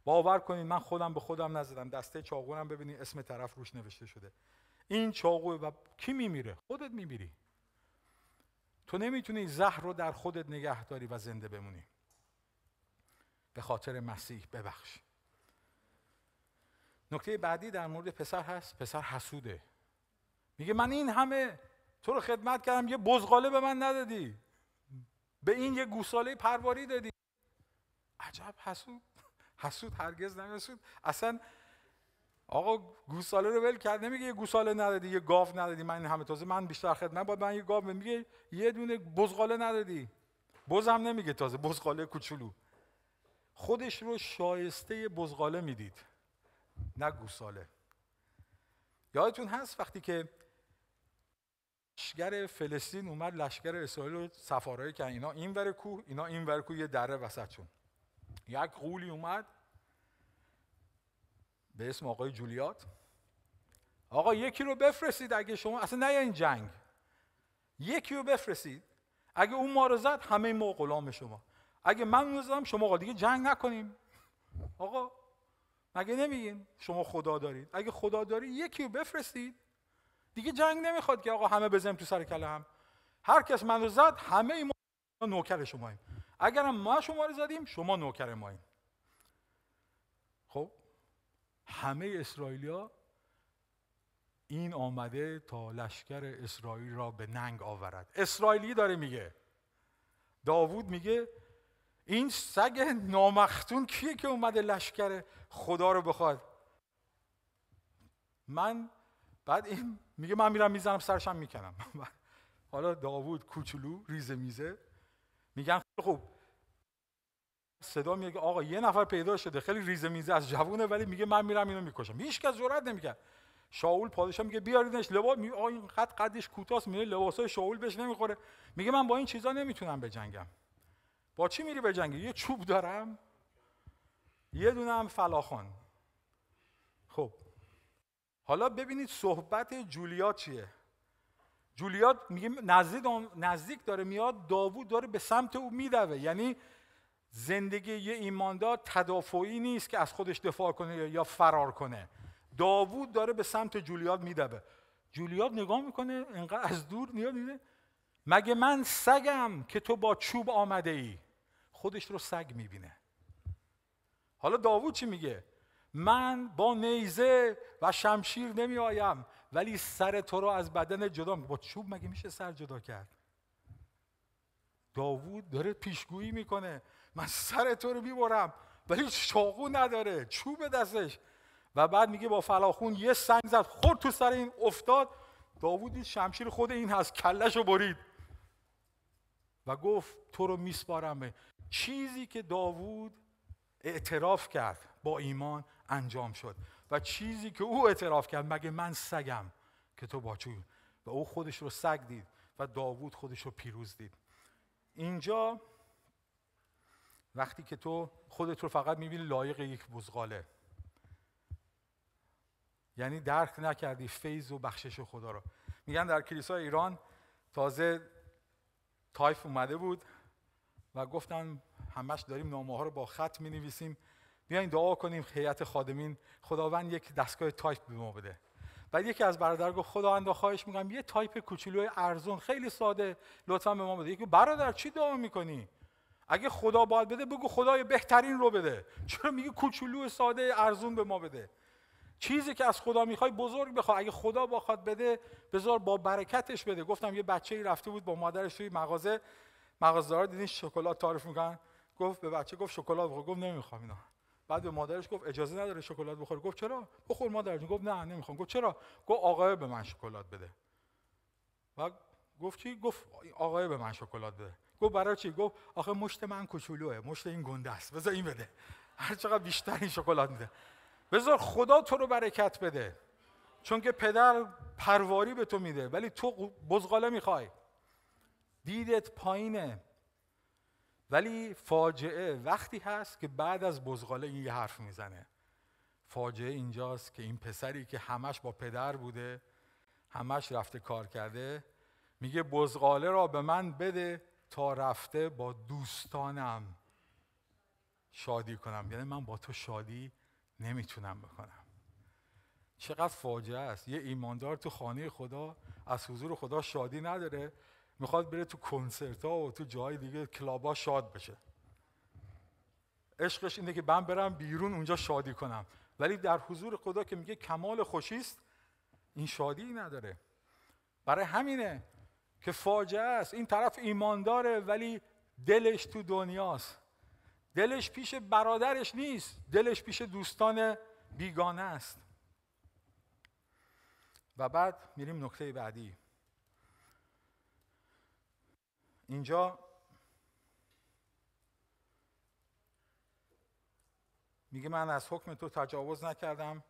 باور کنید من خودم به خودم نزدم دسته چاقو هم ببینید اسم طرف روش نوشته شده. این چاقو و کی میمیره؟ خودت میمیری. تو نمی‌تونی زهر رو در خودت نگه داری و زنده بمونی. به خاطر مسیح ببخش. نکته بعدی در مورد پسر هست پسر حسوده. میگه من این همه تو رو خدمت کردم یه بزغاله به من ندادی. به این یه گوساله پرواری دادی. عجب حسود. حسود هرگز نمیسود اصلا آقا گوساله رو ول کرد. نمیگه یه گوساله ندادی یه گاو ندادی. من همه تازه من بیشتر خدمت باید من یه گاو میگه یه دونه بزغاله ندادی. بزم نمیگه تازه بزغاله کوچولو. خودش رو شایسته بزغاله می‌دید. نه گوساله. یادتون هست وقتی که لشکر فلسطین اومد لشکر اسرائیل رو سفارایی کرد اینا این ور کوه اینا این ور کوه یه دره وسطشون. یک قولی اومد به اسم آقای جولیات. آقا یکی رو بفرستید اگه شما اصلا نه این جنگ. یکی رو بفرستید. اگه اون ما رو زد همه ما غلام شما. اگه من رو شما آقا دیگه جنگ نکنیم. آقا مگه نمیگین شما خدا دارید. اگه خدا داری یکی رو بفرستید. دیگه جنگ نمی‌خواد که آقا همه بزنیم تو سر کله هم. هر کس من رو زد همه ما نوکر شماییم. اگرم ما شما رو زدیم شما نوکر ماییم. خب همه اسرائیلیا این آمده تا لشکر اسرائیل را به ننگ آورد. اسرائیلی داره میگه. داوود میگه این سگ نامختون کیه که اومده لشکر خدا رو بخواد؟ من بعد این میگه من میرم می‌زنم سرشم می‌کنم. حالا داوود کوچولو ریزه میزه. میگن خوب. صدا میگه آقا یه نفر پیدا شده خیلی ریزه میزه از جوونه ولی میگه من میرم اینو می‌کشم. هیچ کس جرئت نمی‌کرد شاول پادشاه میگه بیاریدش لباس. میگه آقا این قد قدش کوتاست میگه لباسای شاول بهش نمی‌خوره. میگه من با این چیزا نمی‌تونم بجنگم. با چی میری بجنگی؟ یه چوب دارم. یه دونه هم فلاخان. خب حالا ببینید صحبت جولیات چیه. جولیات میگه نزدیک, نزدیک داره میاد داوود داره به سمت او میدوه. یعنی زندگی یه ایماندار تدافعی نیست که از خودش دفاع کنه یا فرار کنه. داوود داره به سمت جولیات میدوه. جولیات نگاه می‌کنه انقدر از دور میاد میده مگه من سگم که تو با چوب آمده ای؟ خودش رو سگ می‌بینه. حالا داوود چی میگه؟ من با نیزه و شمشیر نمی آیم ولی سر تو رو از بدن جدا با چوب مگه میشه سر جدا کرد؟ داوود داره پیشگویی می‌کنه. من سر تو رو می‌برم ولی چاقو نداره چوب دستش. و بعد میگه با فلاخون یه سنگ زد خورد تو سر این افتاد. داوود شمشیر خود این هست کلش رو برید. و گفت تو رو میسپارم چیزی که داوود اعتراف کرد با ایمان انجام شد و چیزی که او اعتراف کرد مگه من سگم که تو با چوب؟ و او خودش رو سگ دید و داوود خودش رو پیروز دید. اینجا وقتی که تو خودت رو فقط می‌بینی لایق یک بزغاله. یعنی درک نکردی فیض و بخشش خدا رو. میگن در کلیسای ایران تازه تایپ اومده بود و گفتن همش داریم نامه ها رو با خط می نویسیم بیاین دعا کنیم هیئت خادمین خداوند یک دستگاه تایپ به ما بده. بعد یکی از برادر گفت خداوند خواهش می‌کنم یه تایپ کوچولوی ارزون خیلی ساده لطفا به ما بده. یکی برادر چی دعا می‌کنی؟ اگه خدا باید بده بگو خدای بهترین رو بده. چرا میگی کوچولو ساده ارزون به ما بده؟ چیزی که از خدا می‌خوای بزرگ بخواد اگه خدا بخواد بده بذار با برکتش بده. گفتم یه بچه ای رفته بود با مادرش توی مغازه. مغازه‌دار دیدین شکلات تعریف می‌کنن. گفت به بچه گفت شکلات بخور. گفت نمی‌خوام اینا بعد به مادرش گفت اجازه نداره شکلات بخوره. گفت چرا؟ بخور مادر گفت نه نمی‌خوام. گفت چرا؟ گفت آقای به من شکلات بده. و گفت چی؟ گفت آقای به من شکلات بده. گفت برای چی؟ گفت آخه مشت من کوچولوه. مشت این گنده است. بذار این بده. هر چقدر بیشتر این شکلات میده. بذار خدا تو رو برکت بده. چون که پدر پرواری به تو میده. ولی تو بزغاله می‌خوای. دیدت پایینه. ولی فاجعه وقتی هست که بعد از بزغاله یه حرف می‌زنه. فاجعه اینجاست که این پسری که همش با پدر بوده همش رفته کار کرده میگه بزغاله را به من بده تا رفته با دوستانم شادی کنم. یعنی من با تو شادی نمی‌تونم بکنم. چقدر فاجعه است. یه ایماندار تو خانه خدا از حضور خدا شادی نداره. می‌خواد بره تو کنسرت ها و تو جای دیگه کلابا شاد بشه. عشقش اینه که من برم بیرون اونجا شادی کنم. ولی در حضور خدا که میگه کمال خوشیست این شادی نداره. برای همینه که فاجعه است. این طرف ایمانداره ولی دلش تو دنیاست. دلش پیش برادرش نیست. دلش پیش دوستان بیگانه است. و بعد میریم نکته بعدی. اینجا میگه من از حکم تو تجاوز نکردم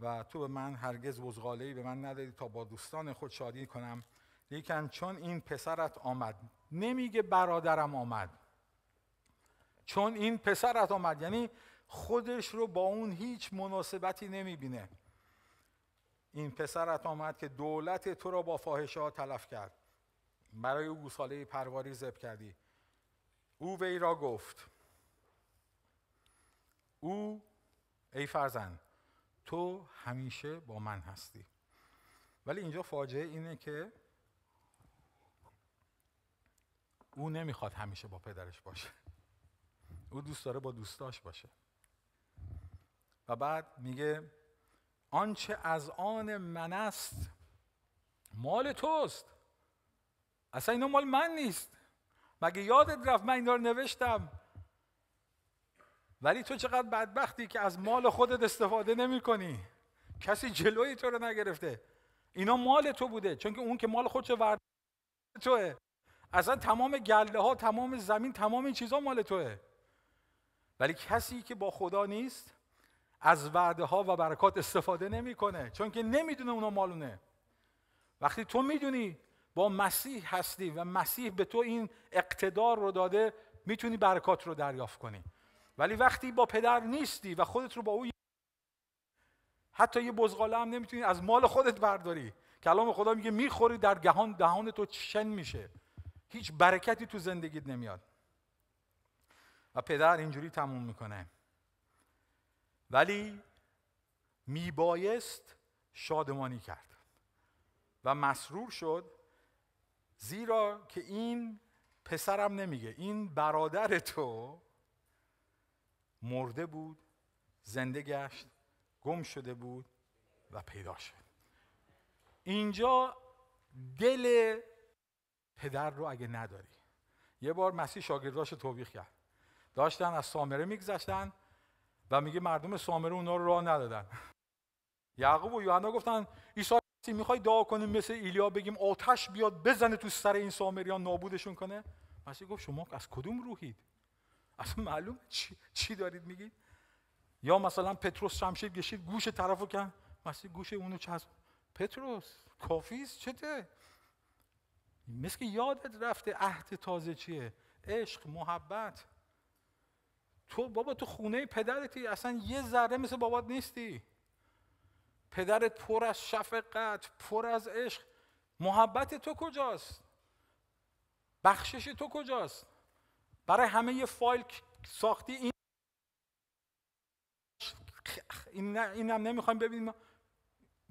و تو به من هرگز بزغاله به من ندادی تا با دوستان خود شادی کنم. لیکن چون این پسرت آمد نمیگه برادرم آمد. چون این پسرت آمد یعنی خودش رو با اون هیچ مناسبتی نمی‌بینه. این پسرت آمد که دولت تو را با فاحشه تلف کرد. برای او گوساله پرواری زب کردی. او وی را گفت او ای فرزند تو همیشه با من هستی. ولی اینجا فاجعه اینه که او نمی‌خواد همیشه با پدرش باشه. او دوست داره با دوستاش باشه. و بعد میگه آنچه از آن من است مال توست. اصلا اینا مال من نیست. مگه یادت رفت من اینا رو نوشتم؟ ولی تو چقدر بدبختی که از مال خودت استفاده نمی کنی کسی جلوی تو رو نگرفته. اینا مال تو بوده. چون که اون که مال خودش ورد توه. اصلا تمام گله ها تمام زمین تمام این چیزها مال توه. ولی کسی که با خدا نیست از وعده ها و برکات استفاده نمی‌کنه. چون که نمی‌دونه اونا مالونه. وقتی تو می‌دونی با مسیح هستی و مسیح به تو این اقتدار رو داده می‌تونی برکات رو دریافت کنی. ولی وقتی با پدر نیستی و خودت رو با او حتی یه بزغاله هم نمی‌تونی از مال خودت برداری. کلام خدا میگه می‌خوری در گهان دهان تو چن میشه. هیچ برکتی تو زندگیت نمیاد. و پدر اینجوری تموم می‌کنه. ولی میبایست شادمانی کرد. و مسرور شد زیرا که این پسرم نمیگه این برادر تو مرده بود زنده گشت گم شده بود و پیدا شد. اینجا دل پدر رو اگه نداری. یه بار مسیح شاگرداش توبیخ کرد. داشتن از سامره میگذشتن و میگه مردم سامره اونا رو راه ندادن. یعقوب و یوحنا گفتن عیسی می‌خوای دعا کنیم مثل ایلیا بگیم آتش بیاد بزنه تو سر این سامریان نابودشون کنه؟ مسیح گفت شما از کدوم روحید؟ اصلا معلوم چی, چی دارید میگید؟ یا مثلا پتروس شمشیر کشید گوش طرفو کن. مسیح گوش اونو چسب. پتروس کافیست چته؟ مثل که یادت رفته عهد تازه چیه؟ عشق محبت. تو بابا تو خونه پدرتی اصلا یه ذره مثل بابات نیستی. پدرت پر از شفقت پر از عشق. محبت تو کجاست؟ بخشش تو کجاست؟ برای همه یه فایل ساختی این این اینم نمی‌خوایم ببینیم.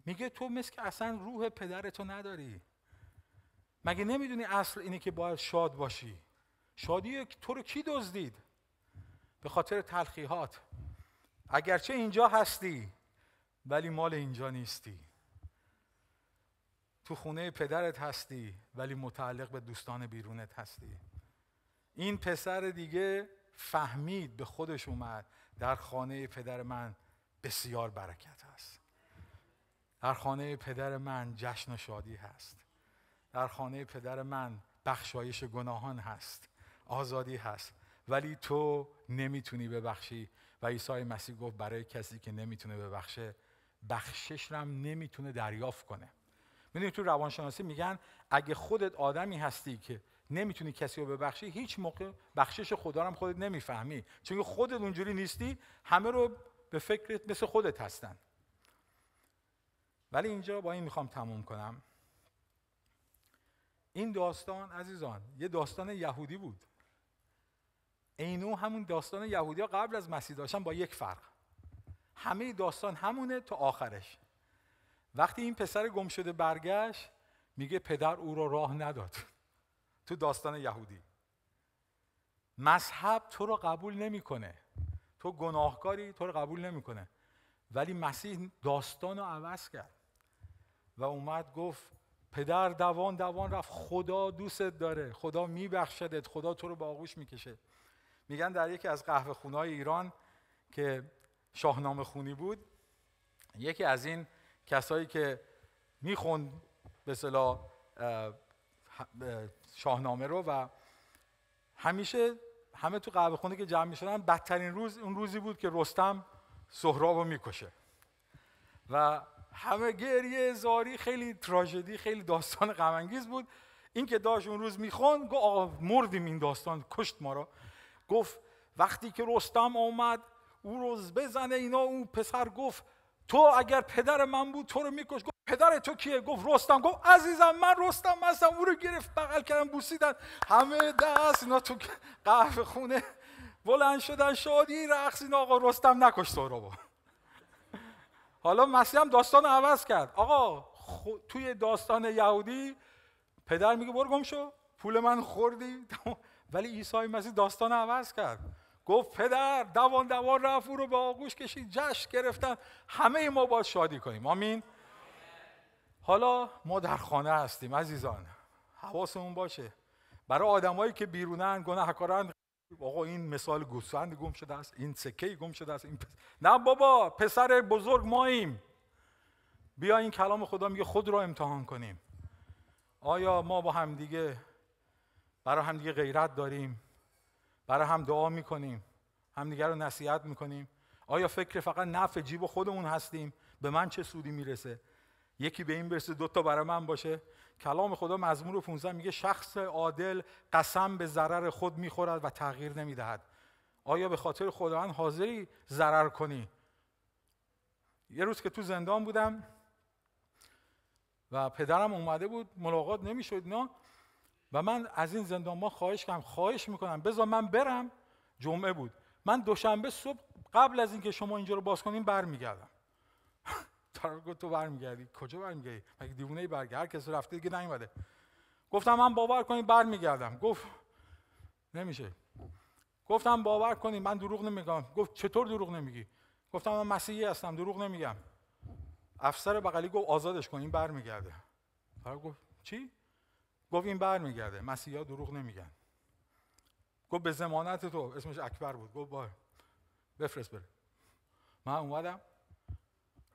میگه تو مثل که اصلا روح پدرتو نداری. مگه نمی‌دونی اصل اینه که باید شاد باشی؟ شادی تو رو کی دزدید؟ به خاطر تلخیحات اگرچه اینجا هستی ولی مال اینجا نیستی. تو خونه پدرت هستی ولی متعلق به دوستان بیرونت هستی. این پسر دیگه فهمید به خودش اومد در خانه پدر من بسیار برکت هست در خانه پدر من جشن و شادی هست. در خانه پدر من بخشایش گناهان هست آزادی هست. ولی تو نمی‌تونی ببخشی. و عیسی مسیح گفت برای کسی که نمی‌تونه ببخشه بخشش رو هم نمی‌تونه دریافت کنه. می‌دونی تو روانشناسی میگن اگه خودت آدمی هستی که نمی‌تونی کسی رو ببخشی هیچ موقع بخشش خدا رو هم خودت نمی‌فهمی. چون خودت اونجوری نیستی همه رو به فکرت مثل خودت هستن. ولی اینجا با این می‌خوام تموم کنم. این داستان عزیزان یه داستان یهودی بود. اینو همون داستان یهودی ها قبل از مسیح داشتن با یک فرق. همه داستان همونه تا آخرش. وقتی این پسر گم شده برگشت میگه پدر او را راه نداد. تو داستان یهودی. مذهب تو رو قبول نمی‌کنه. تو گناهکاری تو رو قبول نمی‌کنه. ولی مسیح داستان رو عوض کرد. و اومد گفت پدر دوان دوان رفت. خدا دوستت داره. خدا میبخشدت. خدا تو رو با آغوش می‌کشه. میگن در یکی از قهوه خونهای ایران که شاهنامه خونی بود. یکی از این کسایی که می‌خوند به صلاح شاهنامه رو و همیشه همه تو قهوه خونه که جمع می‌شدن بدترین روز اون روزی بود که رستم سهراب رو می‌کشه. و همه گریه زاری خیلی تراژدی خیلی داستان غم بود. این که داشت اون روز می‌خوان گفت آقا مردیم این داستان کشت ما رو. گفت وقتی که رستم آمد او روز بزنه اینا اون پسر گفت تو اگر پدر من بود تو رو میکش گفت پدر تو کیه؟ گفت رستم. گفت عزیزم من رستم هستم. او رو گرفت بغل کردن بوسیدن. همه دست اینا تو قهوه خونه بلند شدن. شادی رقص اینا. آقا رستم نکش رو حالا مسیح هم داستان عوض کرد. آقا توی داستان یهودی پدر میگه برو گم شو. پول من خوردی. ولی عیسی مسیح داستان عوض کرد. گفت پدر دوان دوان رفت او رو به آغوش کشید جشن گرفتن. همه ما باید شادی کنیم. آمین. حالا ما در خانه هستیم عزیزان. حواسمون باشه. برای آدمایی که بیرونن گناهکارن آقا این مثال گوسفند گم شده است این سکه گم شده است. این. نه بابا پسر بزرگ ماییم. بیا این کلام خدا میگه خود را امتحان کنیم. آیا ما با همدیگه برای همدیگه غیرت داریم؟ برای هم دعا می‌کنیم همدیگه رو نصیحت می‌کنیم. آیا فکر فقط نفع جیب خودمون هستیم؟ به من چه سودی می‌رسه؟ یکی به این برسه دوتا برای من باشه. کلام خدا مزمور 15 میگه شخص عادل قسم به ضرر خود می‌خورد و تغییر نمی‌دهد. آیا به خاطر خداوند حاضری ضرر کنی؟ یه روز که تو زندان بودم و پدرم اومده بود ملاقات نمی‌شد نه؟ و من از این زندان ما خواهش کردم خواهش می‌کنم. بذار من برم. جمعه بود. من دوشنبه صبح قبل از اینکه شما اینجا رو باز کنیم برمیگردم. طرف گفت تو برمیگردی. کجا برمیگردی؟ مگه دیوونه ای هر کسی رفته دیگه نیومده. گفتم من باور کنید برمیگردم. گفت نمیشه. گفتم باور کنید من دروغ نمیگم. گفت چطور دروغ نمیگی؟ گفتم من مسیحی هستم دروغ نمیگم. افسر بغلی گفت آزادش کن این برمیگرده طرف گفت چی؟ گفت این برمیگرده مسیحا دروغ نمیگن. گفت به زمانت تو اسمش اکبر بود. گفت با بفرست بره. من اومدم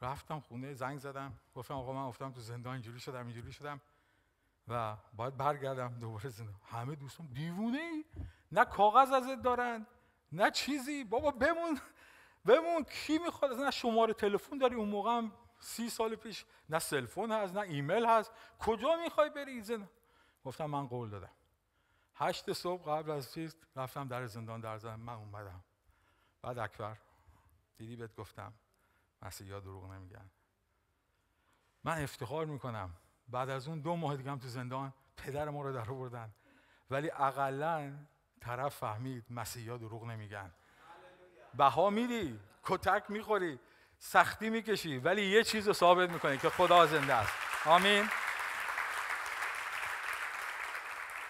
رفتم خونه زنگ زدم. گفتم آقا من افتادم تو زندان اینجوری شدم اینجوری شدم. و باید برگردم دوباره زندان. همه دوستان دیوونه ای. نه کاغذ ازت دارن نه چیزی. بابا بمون بمون. کی می‌خواد؟ نه شماره تلفن داری. اون موقع هم سی سال پیش. نه cell phone هست نه ایمیل هست. کجا می‌خوای بری زندان؟ گفتم من قول دادم. هشت صبح قبل از چیز رفتم در زندان در زدم من اومدم. بعد اکبر دیدی بهت گفتم. مسیحیا دروغ نمیگن. من افتخار می‌کنم. بعد از اون دو ماه دیگه هم تو زندان پدر ما رو در آوردن. ولی اقلا طرف فهمید مسیحیا دروغ نمیگن. بها میدی کتک می‌خوری سختی می‌کشی. ولی یه چیز رو ثابت می‌کنی که خدا زنده است. آمین.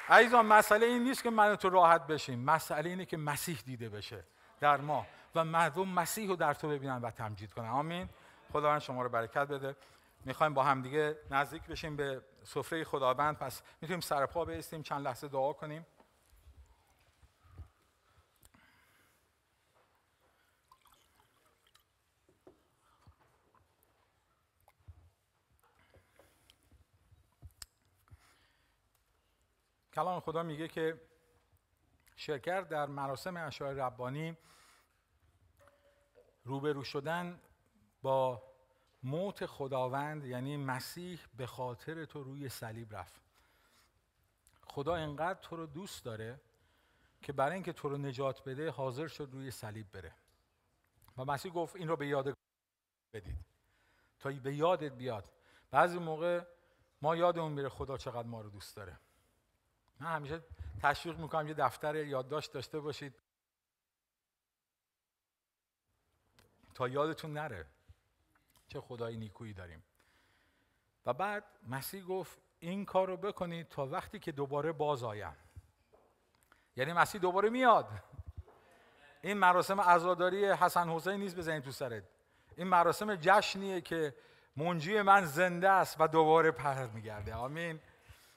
عزیزان مسئله این نیست که من تو راحت بشیم. مسئله اینه که مسیح دیده بشه در ما و مردم مسیح رو در تو ببینن و تمجید کنن. آمین. خداوند شما رو برکت بده. می‌خوایم با هم دیگه نزدیک بشیم به سفره خداوند. پس می‌تونیم سر پا بیستیم چند لحظه دعا کنیم. کلام خدا میگه که شرکر در مراسم اشعار ربانی روبرو شدن با موت خداوند یعنی مسیح به خاطر تو روی صلیب رفت. خدا انقدر تو رو دوست داره که برای اینکه تو رو نجات بده حاضر شد روی صلیب بره. و مسیح گفت این رو به یاد بدید. تا به یادت بیاد. بعضی موقع ما یادمون میره خدا چقدر ما رو دوست داره. من همیشه تشویق می‌کنم یه دفتر یادداشت داشته باشید. تا یادتون نره چه خدای نیکویی داریم. و بعد مسیح گفت این کار رو بکنید تا وقتی که دوباره باز آیم. یعنی مسیح دوباره میاد. این مراسم عزاداری حسن حسین نیست بزنید تو سرت. این مراسم جشنیه که منجی من زنده است و دوباره پر میگرده. آمین.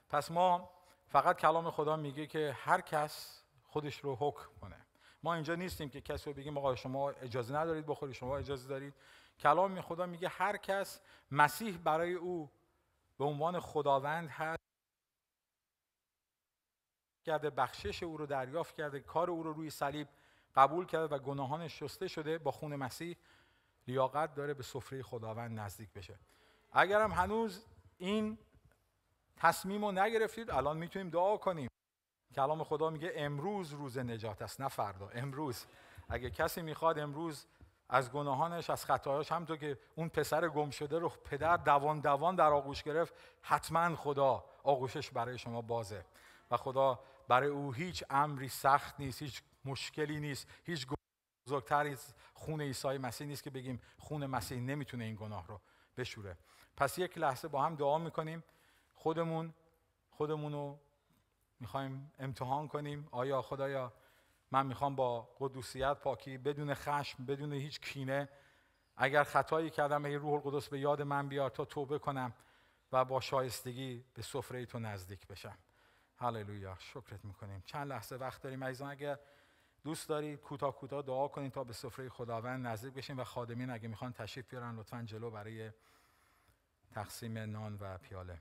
پس ما فقط کلام خدا میگه که هر کس خودش رو حکم کنه. ما اینجا نیستیم که کسی رو بگیم آقا شما اجازه ندارید بخورید شما اجازه دارید. کلام خدا میگه هر کس مسیح برای او به عنوان خداوند هست کرده بخشش او رو دریافت کرده کار او رو روی صلیب قبول کرده و گناهانش شسته شده با خون مسیح لیاقت داره به سفره خداوند نزدیک بشه. اگرم هنوز این تصمیم رو نگرفتید الان می‌تونیم دعا کنیم. کلام خدا میگه امروز روز نجات است نه فردا امروز. اگه کسی می‌خواد امروز از گناهانش از خطایاش همونطور که اون پسر گم شده رو پدر دوان دوان در آغوش گرفت حتما خدا آغوشش برای شما بازه. و خدا برای او هیچ امری سخت نیست هیچ مشکلی نیست هیچ بزرگتر خون عیسی مسیح نیست که بگیم خون مسیح نمی‌تونه این گناه رو بشوره. پس یک لحظه با هم دعا می‌کنیم. خودمون خودمون رو می‌خوایم امتحان کنیم. آیا خدایا من می‌خوام با قدوسیت پاکی بدون خشم بدون هیچ کینه اگر خطایی کردم ای روح القدس به یاد من بیار تا توبه کنم و با شایستگی به سفره تو نزدیک بشم. هللویا. شکرت می‌کنیم. چند لحظه وقت داریم عزیزان. اگر دوست دارید کوتاه کوتاه دعا کنید تا به سفره خداوند نزدیک بشیم و خادمین اگه می‌خوان تشریف بیارن لطفا جلو برای تقسیم نان و پیاله.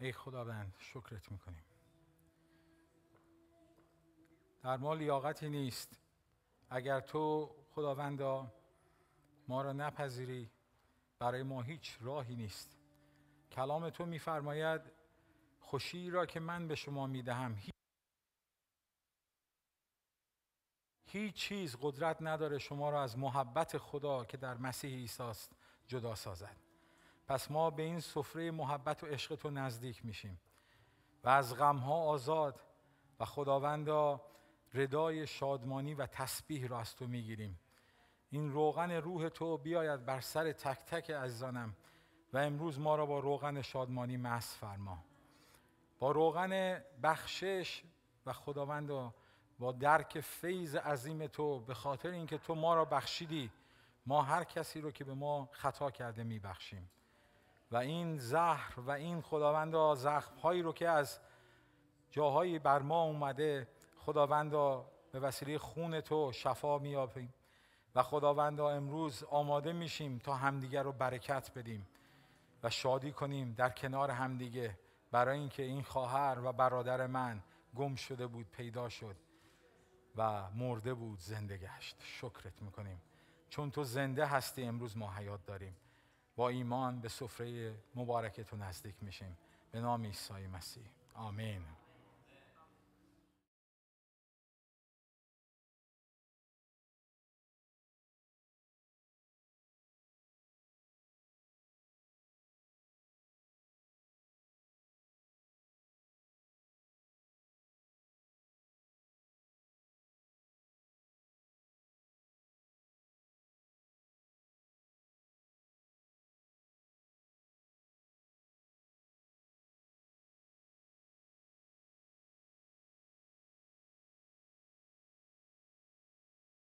ای خداوند شکرت می‌کنیم. در ما لیاقتی نیست. اگر تو خداوندا ما را نپذیری برای ما هیچ راهی نیست. کلام تو میفرماید خوشی را که من به شما می‌دهم هیچ چیز قدرت نداره شما را از محبت خدا که در مسیح عیسی است جدا سازد. پس ما به این سفره محبت و عشق تو نزدیک میشیم و از غمها آزاد و خداوندا ردای شادمانی و تسبیح را از تو می‌گیریم. این روغن روح تو بیاید بر سر تک تک عزیزانم و امروز ما را با روغن شادمانی مس فرما. با روغن بخشش و خداوند با درک فیض عظیم تو به خاطر اینکه تو ما را بخشیدی ما هر کسی رو که به ما خطا کرده میبخشیم. و این زهر و این خداوند زخم هایی رو که از جاهایی بر ما اومده خداوند به وسیله خون تو شفا میابیم و خداوند امروز آماده میشیم تا همدیگر رو برکت بدیم و شادی کنیم در کنار همدیگه برای اینکه این خواهر و برادر من گم شده بود پیدا شد و مرده بود زنده گشت. شکرت می‌کنیم. چون تو زنده هستی امروز ما حیات داریم. با ایمان به سفره مبارکتو نزدیک میشیم. به نام عیسی مسیح. آمین.